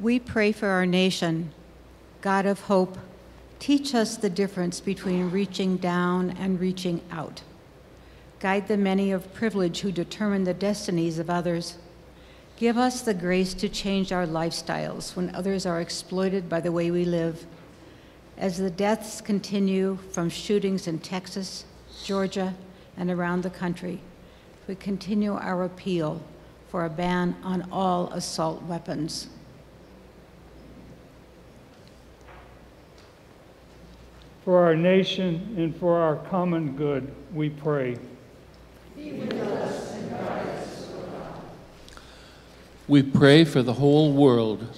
We pray for our nation. God of hope, teach us the difference between reaching down and reaching out. Guide the many of privilege who determine the destinies of others. Give us the grace to change our lifestyles when others are exploited by the way we live. As the deaths continue from shootings in Texas, Georgia, and around the country, we continue our appeal for a ban on all assault weapons. For our nation and for our common good, we pray. We pray for the whole world.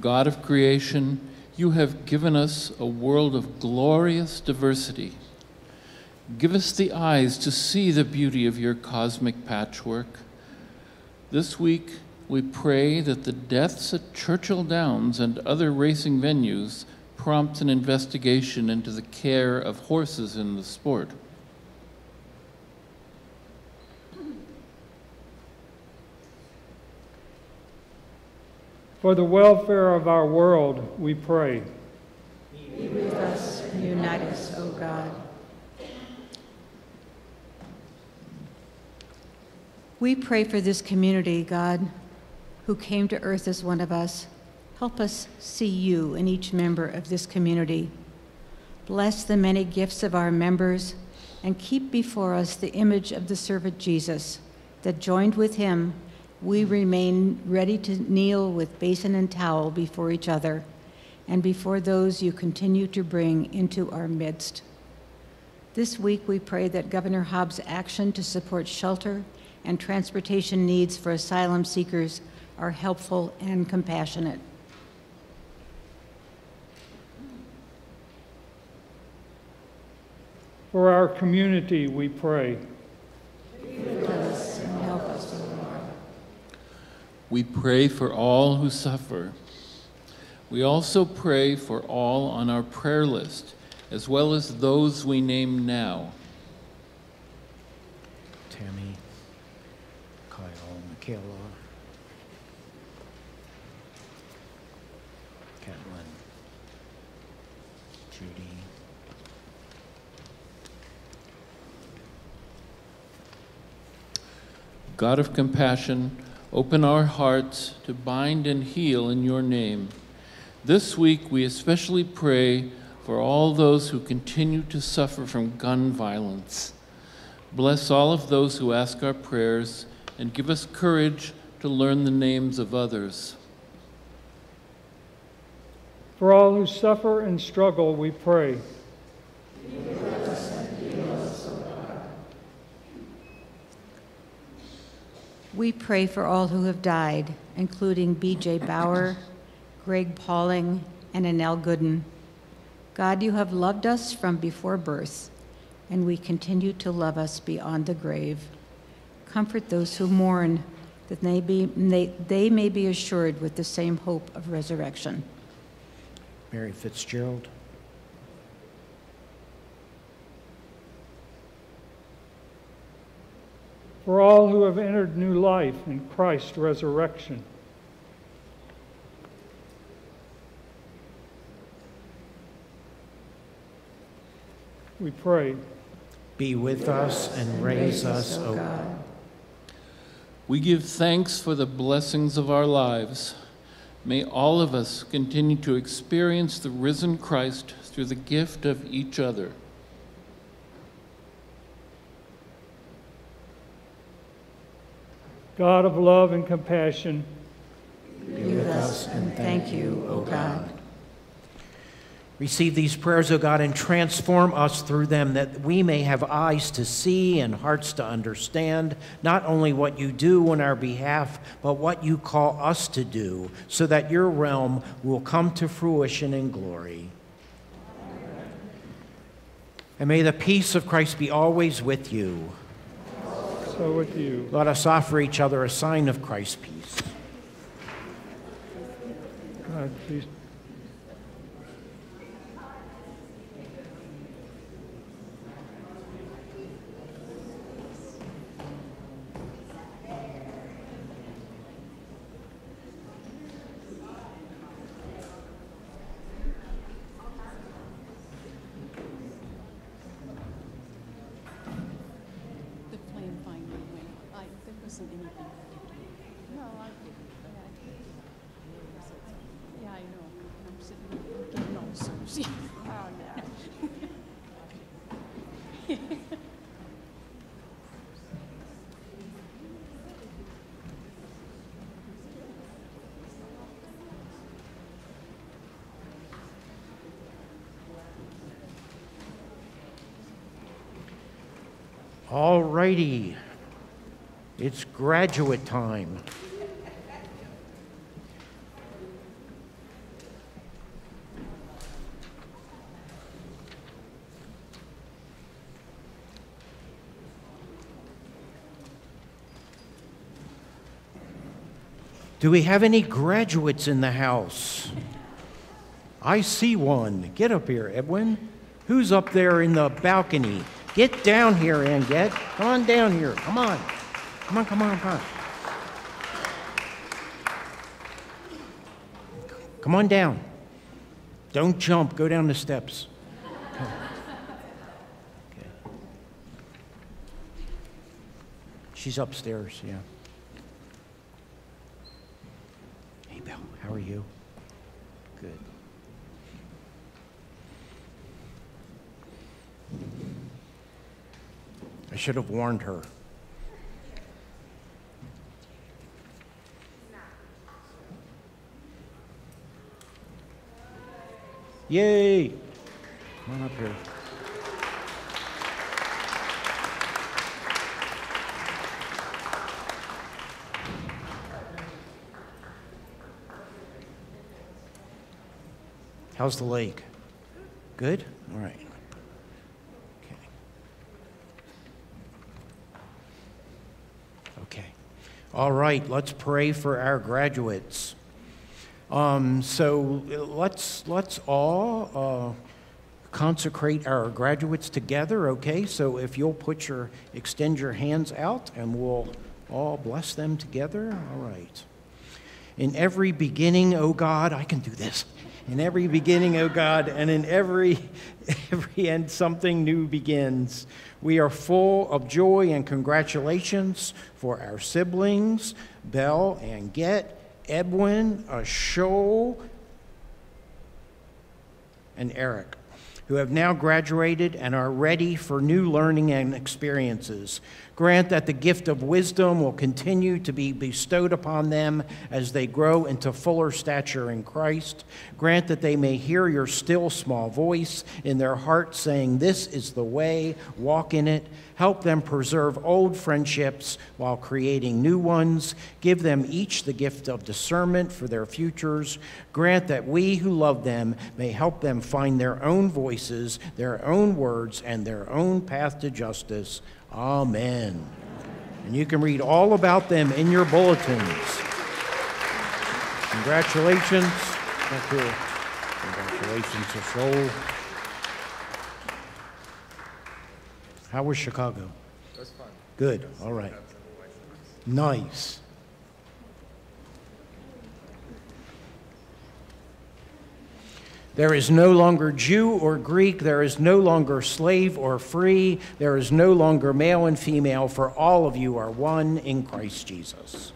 God of creation, you have given us a world of glorious diversity. Give us the eyes to see the beauty of your cosmic patchwork. This week, we pray that the deaths at Churchill Downs and other racing venues prompt an investigation into the care of horses in the sport. For the welfare of our world, we pray. Be with us and unite us, O God. We pray for this community, God, who came to earth as one of us. Help us see you in each member of this community. Bless the many gifts of our members and keep before us the image of the servant Jesus, that joined with him, we remain ready to kneel with basin and towel before each other and before those you continue to bring into our midst. This week, we pray that Governor Hobbs' action to support shelter and transportation needs for asylum seekers are helpful and compassionate. For our community, we pray. Us us, We pray for all who suffer. We also pray for all on our prayer list, as well as those we name now. God of compassion, open our hearts to bind and heal in your name. This week, we especially pray for all those who continue to suffer from gun violence. Bless all of those who ask our prayers and give us courage to learn the names of others. For all who suffer and struggle, we pray. We pray for all who have died, including B.J. Bauer, Greg Pauling, and Annelle Gooden. God, you have loved us from before birth, and we continue to love us beyond the grave. Comfort those who mourn, that they, be, they, they may be assured with the same hope of resurrection. Mary Fitzgerald, For all who have entered new life in Christ's resurrection. We pray. be with us and raise us, O God. We give thanks for the blessings of our lives. May all of us continue to experience the risen Christ through the gift of each other. God of love and compassion, Be with us and thank you, O God. Receive these prayers, O God, and transform us through them that we may have eyes to see and hearts to understand not only what you do on our behalf, but what you call us to do, so that your realm will come to fruition in glory. And may the peace of Christ be always with you. So with you. Let us offer each other a sign of Christ's peace. God, please The flame finally went. I, there wasn't anything particular. No, I, yeah. Yeah, I know. I'm sitting there getting ulcers. Oh, no. All righty. It's graduate time. Do we have any graduates in the house? I see one. Get up here, Edwin. Who's up there in the balcony? Get down here, Anget. Come on down here. Come on. Come on, come on, come on. Come on down. Don't jump. Go down the steps. Okay. She's upstairs, yeah. Hey, Bill, how are you? Good. I should have warned her. Yay! Come on up here. How's the lake? Good? All right. Okay. Okay. All right, let's pray for our graduates. Um, so let's, let's all uh, consecrate our graduates together, okay? So if you'll put your, extend your hands out and we'll all bless them together. All right. In every beginning, O God, I can do this. In every beginning, O God, and in every every end something new begins. We are full of joy and congratulations for our siblings, Belle and Get, Edwin, Ashol, and Eric, who have now graduated and are ready for new learning and experiences. Grant that the gift of wisdom will continue to be bestowed upon them as they grow into fuller stature in Christ. Grant that they may hear your still small voice in their heart saying, This is the way, walk in it. Help them preserve old friendships while creating new ones. Give them each the gift of discernment for their futures. Grant that we who love them may help them find their own voices, their own words, and their own path to justice. Amen. And you can read all about them in your bulletins. Congratulations. Thank you. Congratulations to Shoal. How was Chicago? It was fun. Good. All right. Nice. There is no longer Jew or Greek. There is no longer slave or free. There is no longer male and female, for all of you are one in Christ Jesus.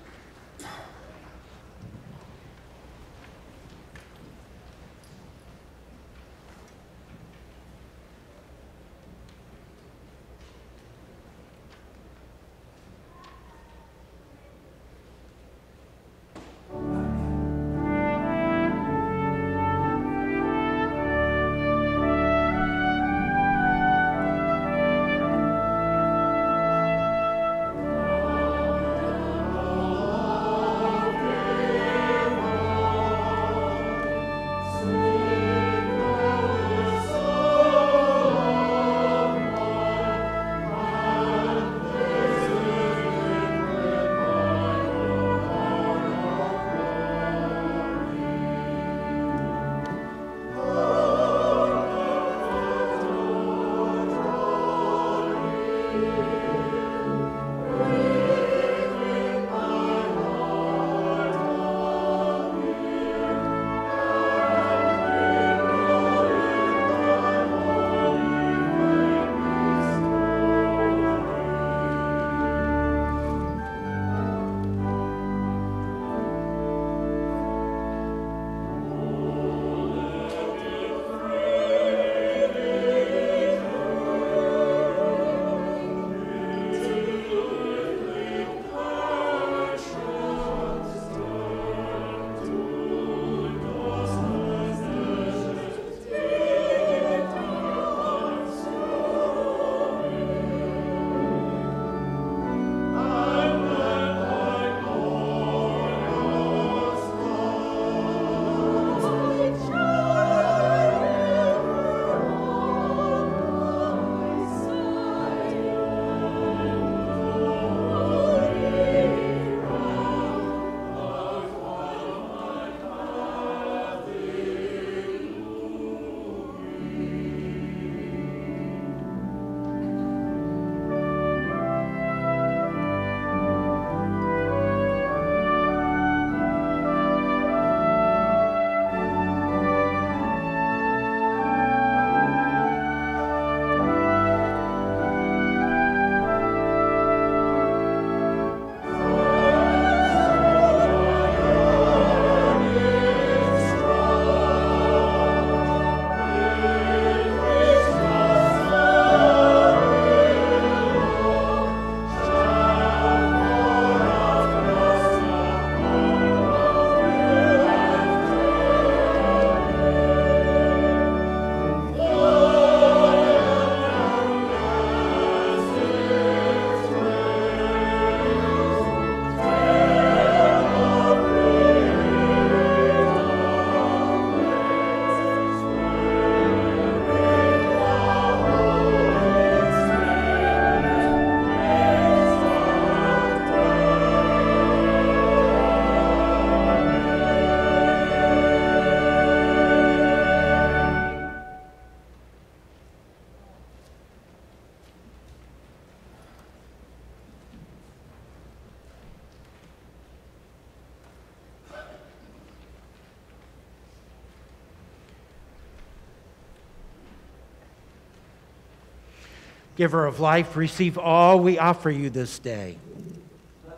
Giver of life, receive all we offer you this day.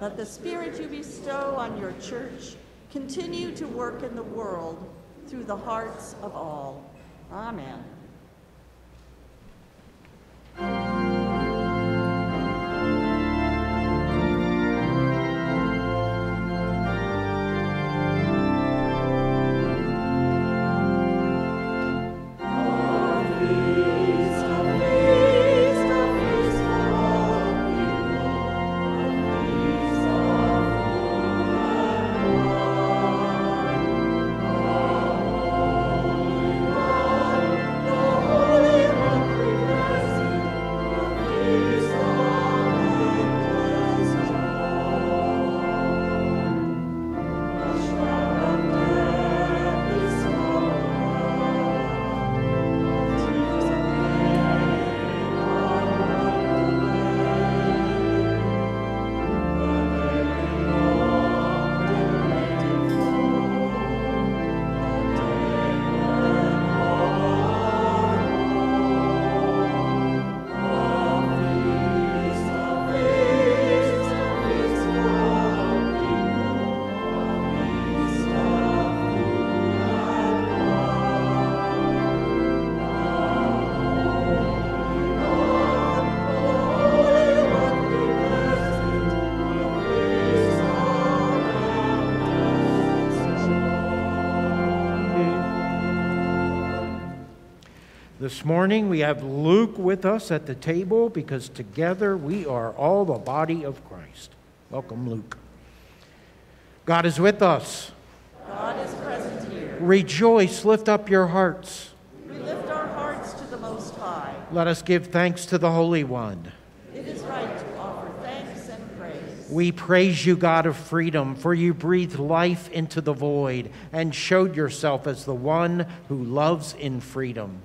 Let the Spirit you bestow on your church continue to work in the world through the hearts of all. Amen. This morning we have Luke with us at the table because together we are all the body of Christ. Welcome, Luke. God is with us. God is present here. Rejoice, lift up your hearts. We lift our hearts to the Most High. Let us give thanks to the Holy One. It is right to offer thanks and praise. We praise you, God of freedom, for you breathed life into the void and showed yourself as the one who loves in freedom.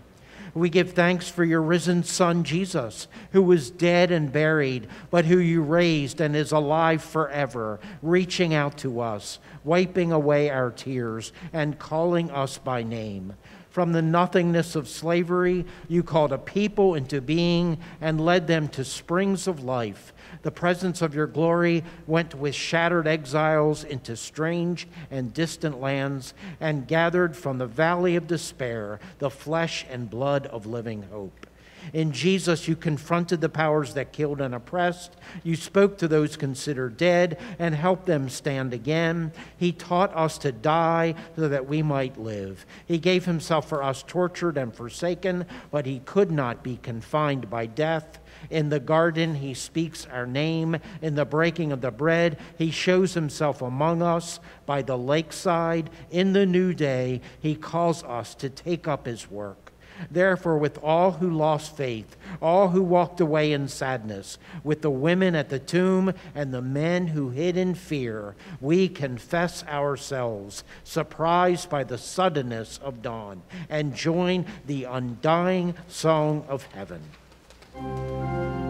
We give thanks for your risen Son, Jesus, who was dead and buried, but who you raised and is alive forever, reaching out to us, wiping away our tears, and calling us by name. From the nothingness of slavery, you called a people into being and led them to springs of life. The presence of your glory went with shattered exiles into strange and distant lands and gathered from the valley of despair the flesh and blood of living hope. In Jesus, you confronted the powers that killed and oppressed. You spoke to those considered dead and helped them stand again. He taught us to die so that we might live. He gave himself for us tortured and forsaken, but he could not be confined by death. In the garden, he speaks our name. In the breaking of the bread, he shows himself among us. By the lakeside, in the new day, he calls us to take up his work. Therefore, with all who lost faith, all who walked away in sadness, with the women at the tomb and the men who hid in fear, we confess ourselves, surprised by the suddenness of dawn, and join the undying song of heaven. Música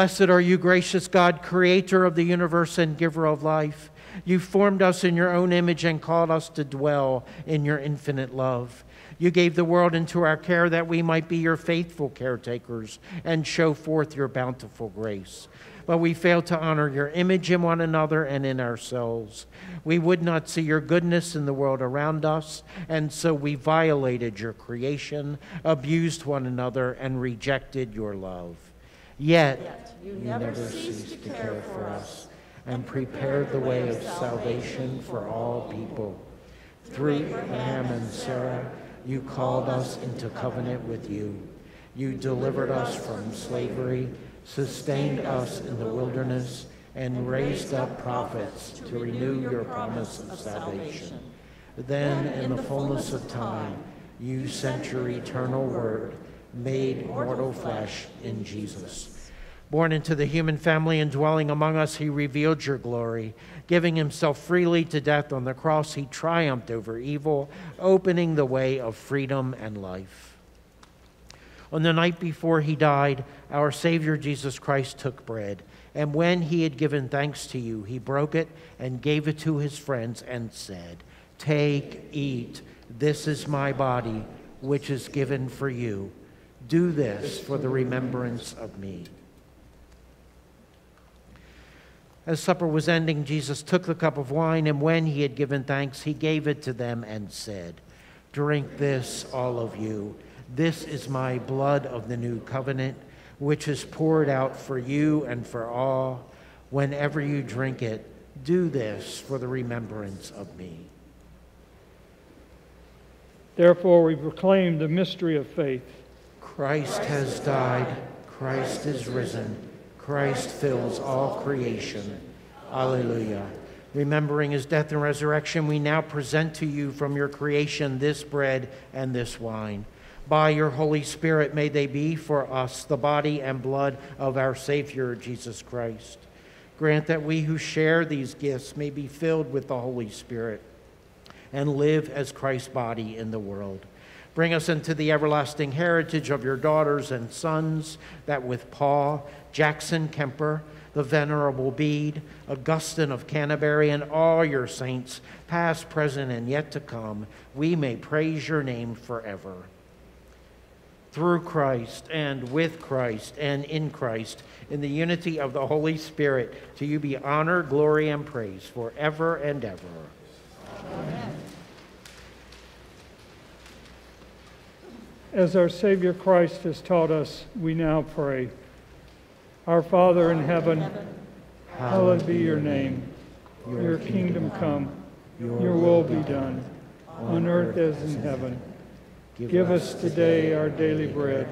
Blessed are you, gracious God, creator of the universe and giver of life. You formed us in your own image and called us to dwell in your infinite love. You gave the world into our care that we might be your faithful caretakers and show forth your bountiful grace. But we failed to honor your image in one another and in ourselves. We would not see your goodness in the world around us, and so we violated your creation, abused one another, and rejected your love. Yet, Yet you never cease to care for us. and prepared the way of salvation for all people. Through Abraham and Sarah, you called us into covenant with you. You delivered us from slavery, sustained us in the wilderness, and raised up prophets to renew your promise of salvation. Then, in the fullness of time, you sent your eternal word, made mortal flesh in Jesus. Born into the human family and dwelling among us, he revealed your glory. Giving himself freely to death on the cross, he triumphed over evil, opening the way of freedom and life. On the night before he died, our Savior Jesus Christ took bread, and when he had given thanks to you, he broke it and gave it to his friends and said, Take, eat, this is my body, which is given for you. Do this for the remembrance of me. As supper was ending, Jesus took the cup of wine, and when he had given thanks, he gave it to them and said, Drink this, all of you. This is my blood of the new covenant, which is poured out for you and for all. Whenever you drink it, do this for the remembrance of me. Therefore, we proclaim the mystery of faith. Christ has died, Christ is risen, Christ fills all creation. Alleluia. Remembering his death and resurrection, we now present to you from your creation this bread and this wine. By your Holy Spirit, may they be for us the body and blood of our Savior, Jesus Christ. Grant that we who share these gifts may be filled with the Holy Spirit and live as Christ's body in the world. Bring us into the everlasting heritage of your daughters and sons, that with Paul, Jackson Kemper, the Venerable Bede, Augustine of Canterbury, and all your saints, past, present, and yet to come, we may praise your name forever. Through Christ, and with Christ, and in Christ, in the unity of the Holy Spirit, to you be honor, glory, and praise forever and ever. As our Savior Christ has taught us, we now pray. Our Father in heaven, hallowed be your name. Your kingdom come, your will be done, on earth as in heaven. Give us today our daily bread.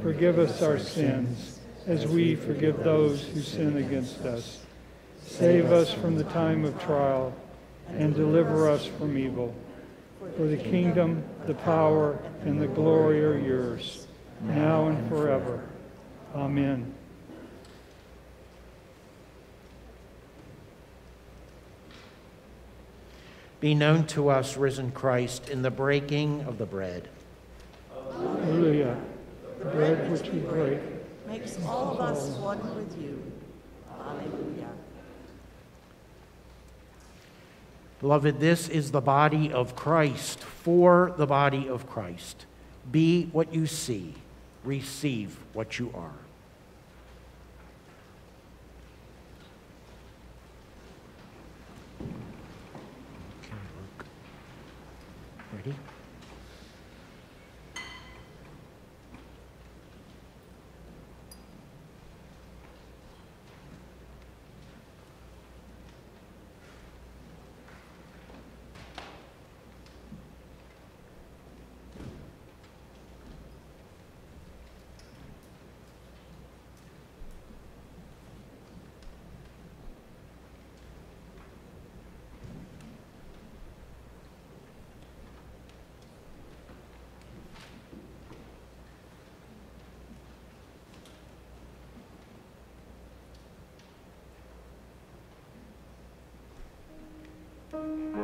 Forgive us our sins, as we forgive those who sin against us. Save us from the time of trial, and deliver us from evil. For the kingdom, the power, and the glory are yours, now and forever. Amen. Be known to us, risen Christ, in the breaking of the bread. Hallelujah. The bread which we break Makes all of us one with you. Alleluia. Beloved, this is the body of Christ for the body of Christ. Be what you see, receive what you are. Okay, Luke. Ready? Unidos,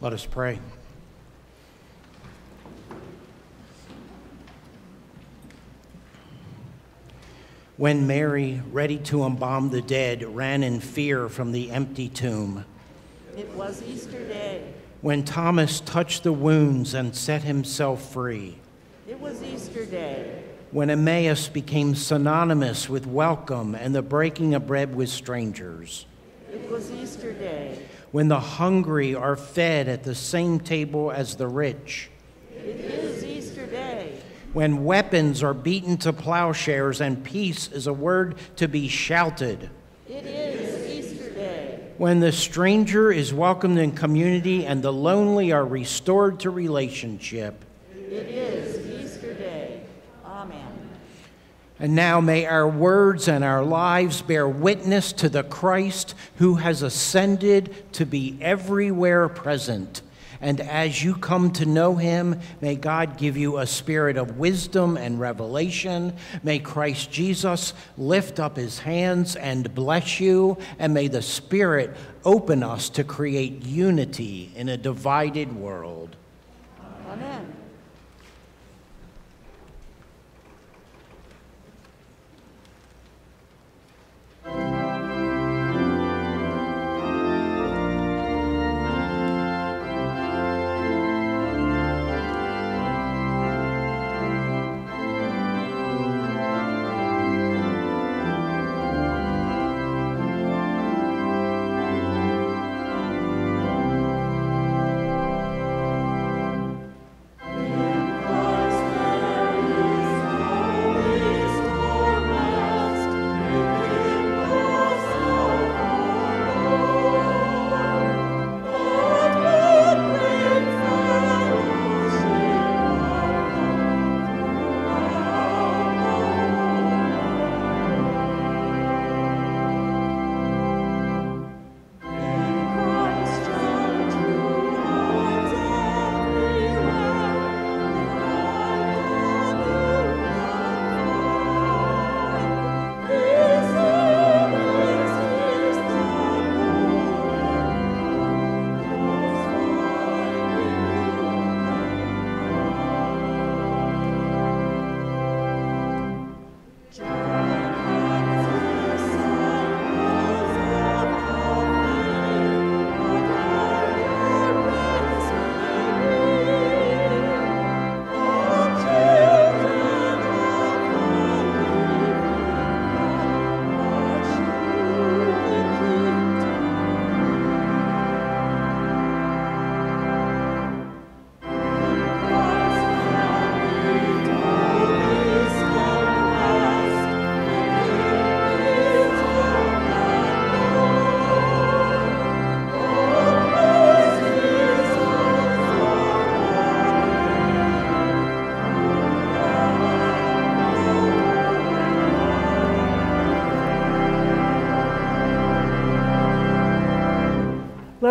Let us pray. When Mary, ready to embalm the dead, ran in fear from the empty tomb, It was Easter Day. when Thomas touched the wounds and set himself free, It was Easter Day. when Emmaus became synonymous with welcome and the breaking of bread with strangers, It was Easter Day. When the hungry are fed at the same table as the rich, It is Easter Day. when weapons are beaten to plowshares and peace is a word to be shouted, It is Easter Day. when the stranger is welcomed in community and the lonely are restored to relationship. It is Easter Day. Amen. And now may our words and our lives bear witness to the Christ who has ascended to be everywhere present. And as you come to know him, may God give you a spirit of wisdom and revelation. May Christ Jesus lift up his hands and bless you. And may the Spirit open us to create unity in a divided world. Amen.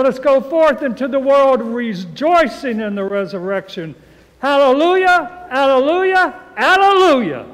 Us go forth into the world rejoicing in the resurrection. Hallelujah, hallelujah, hallelujah.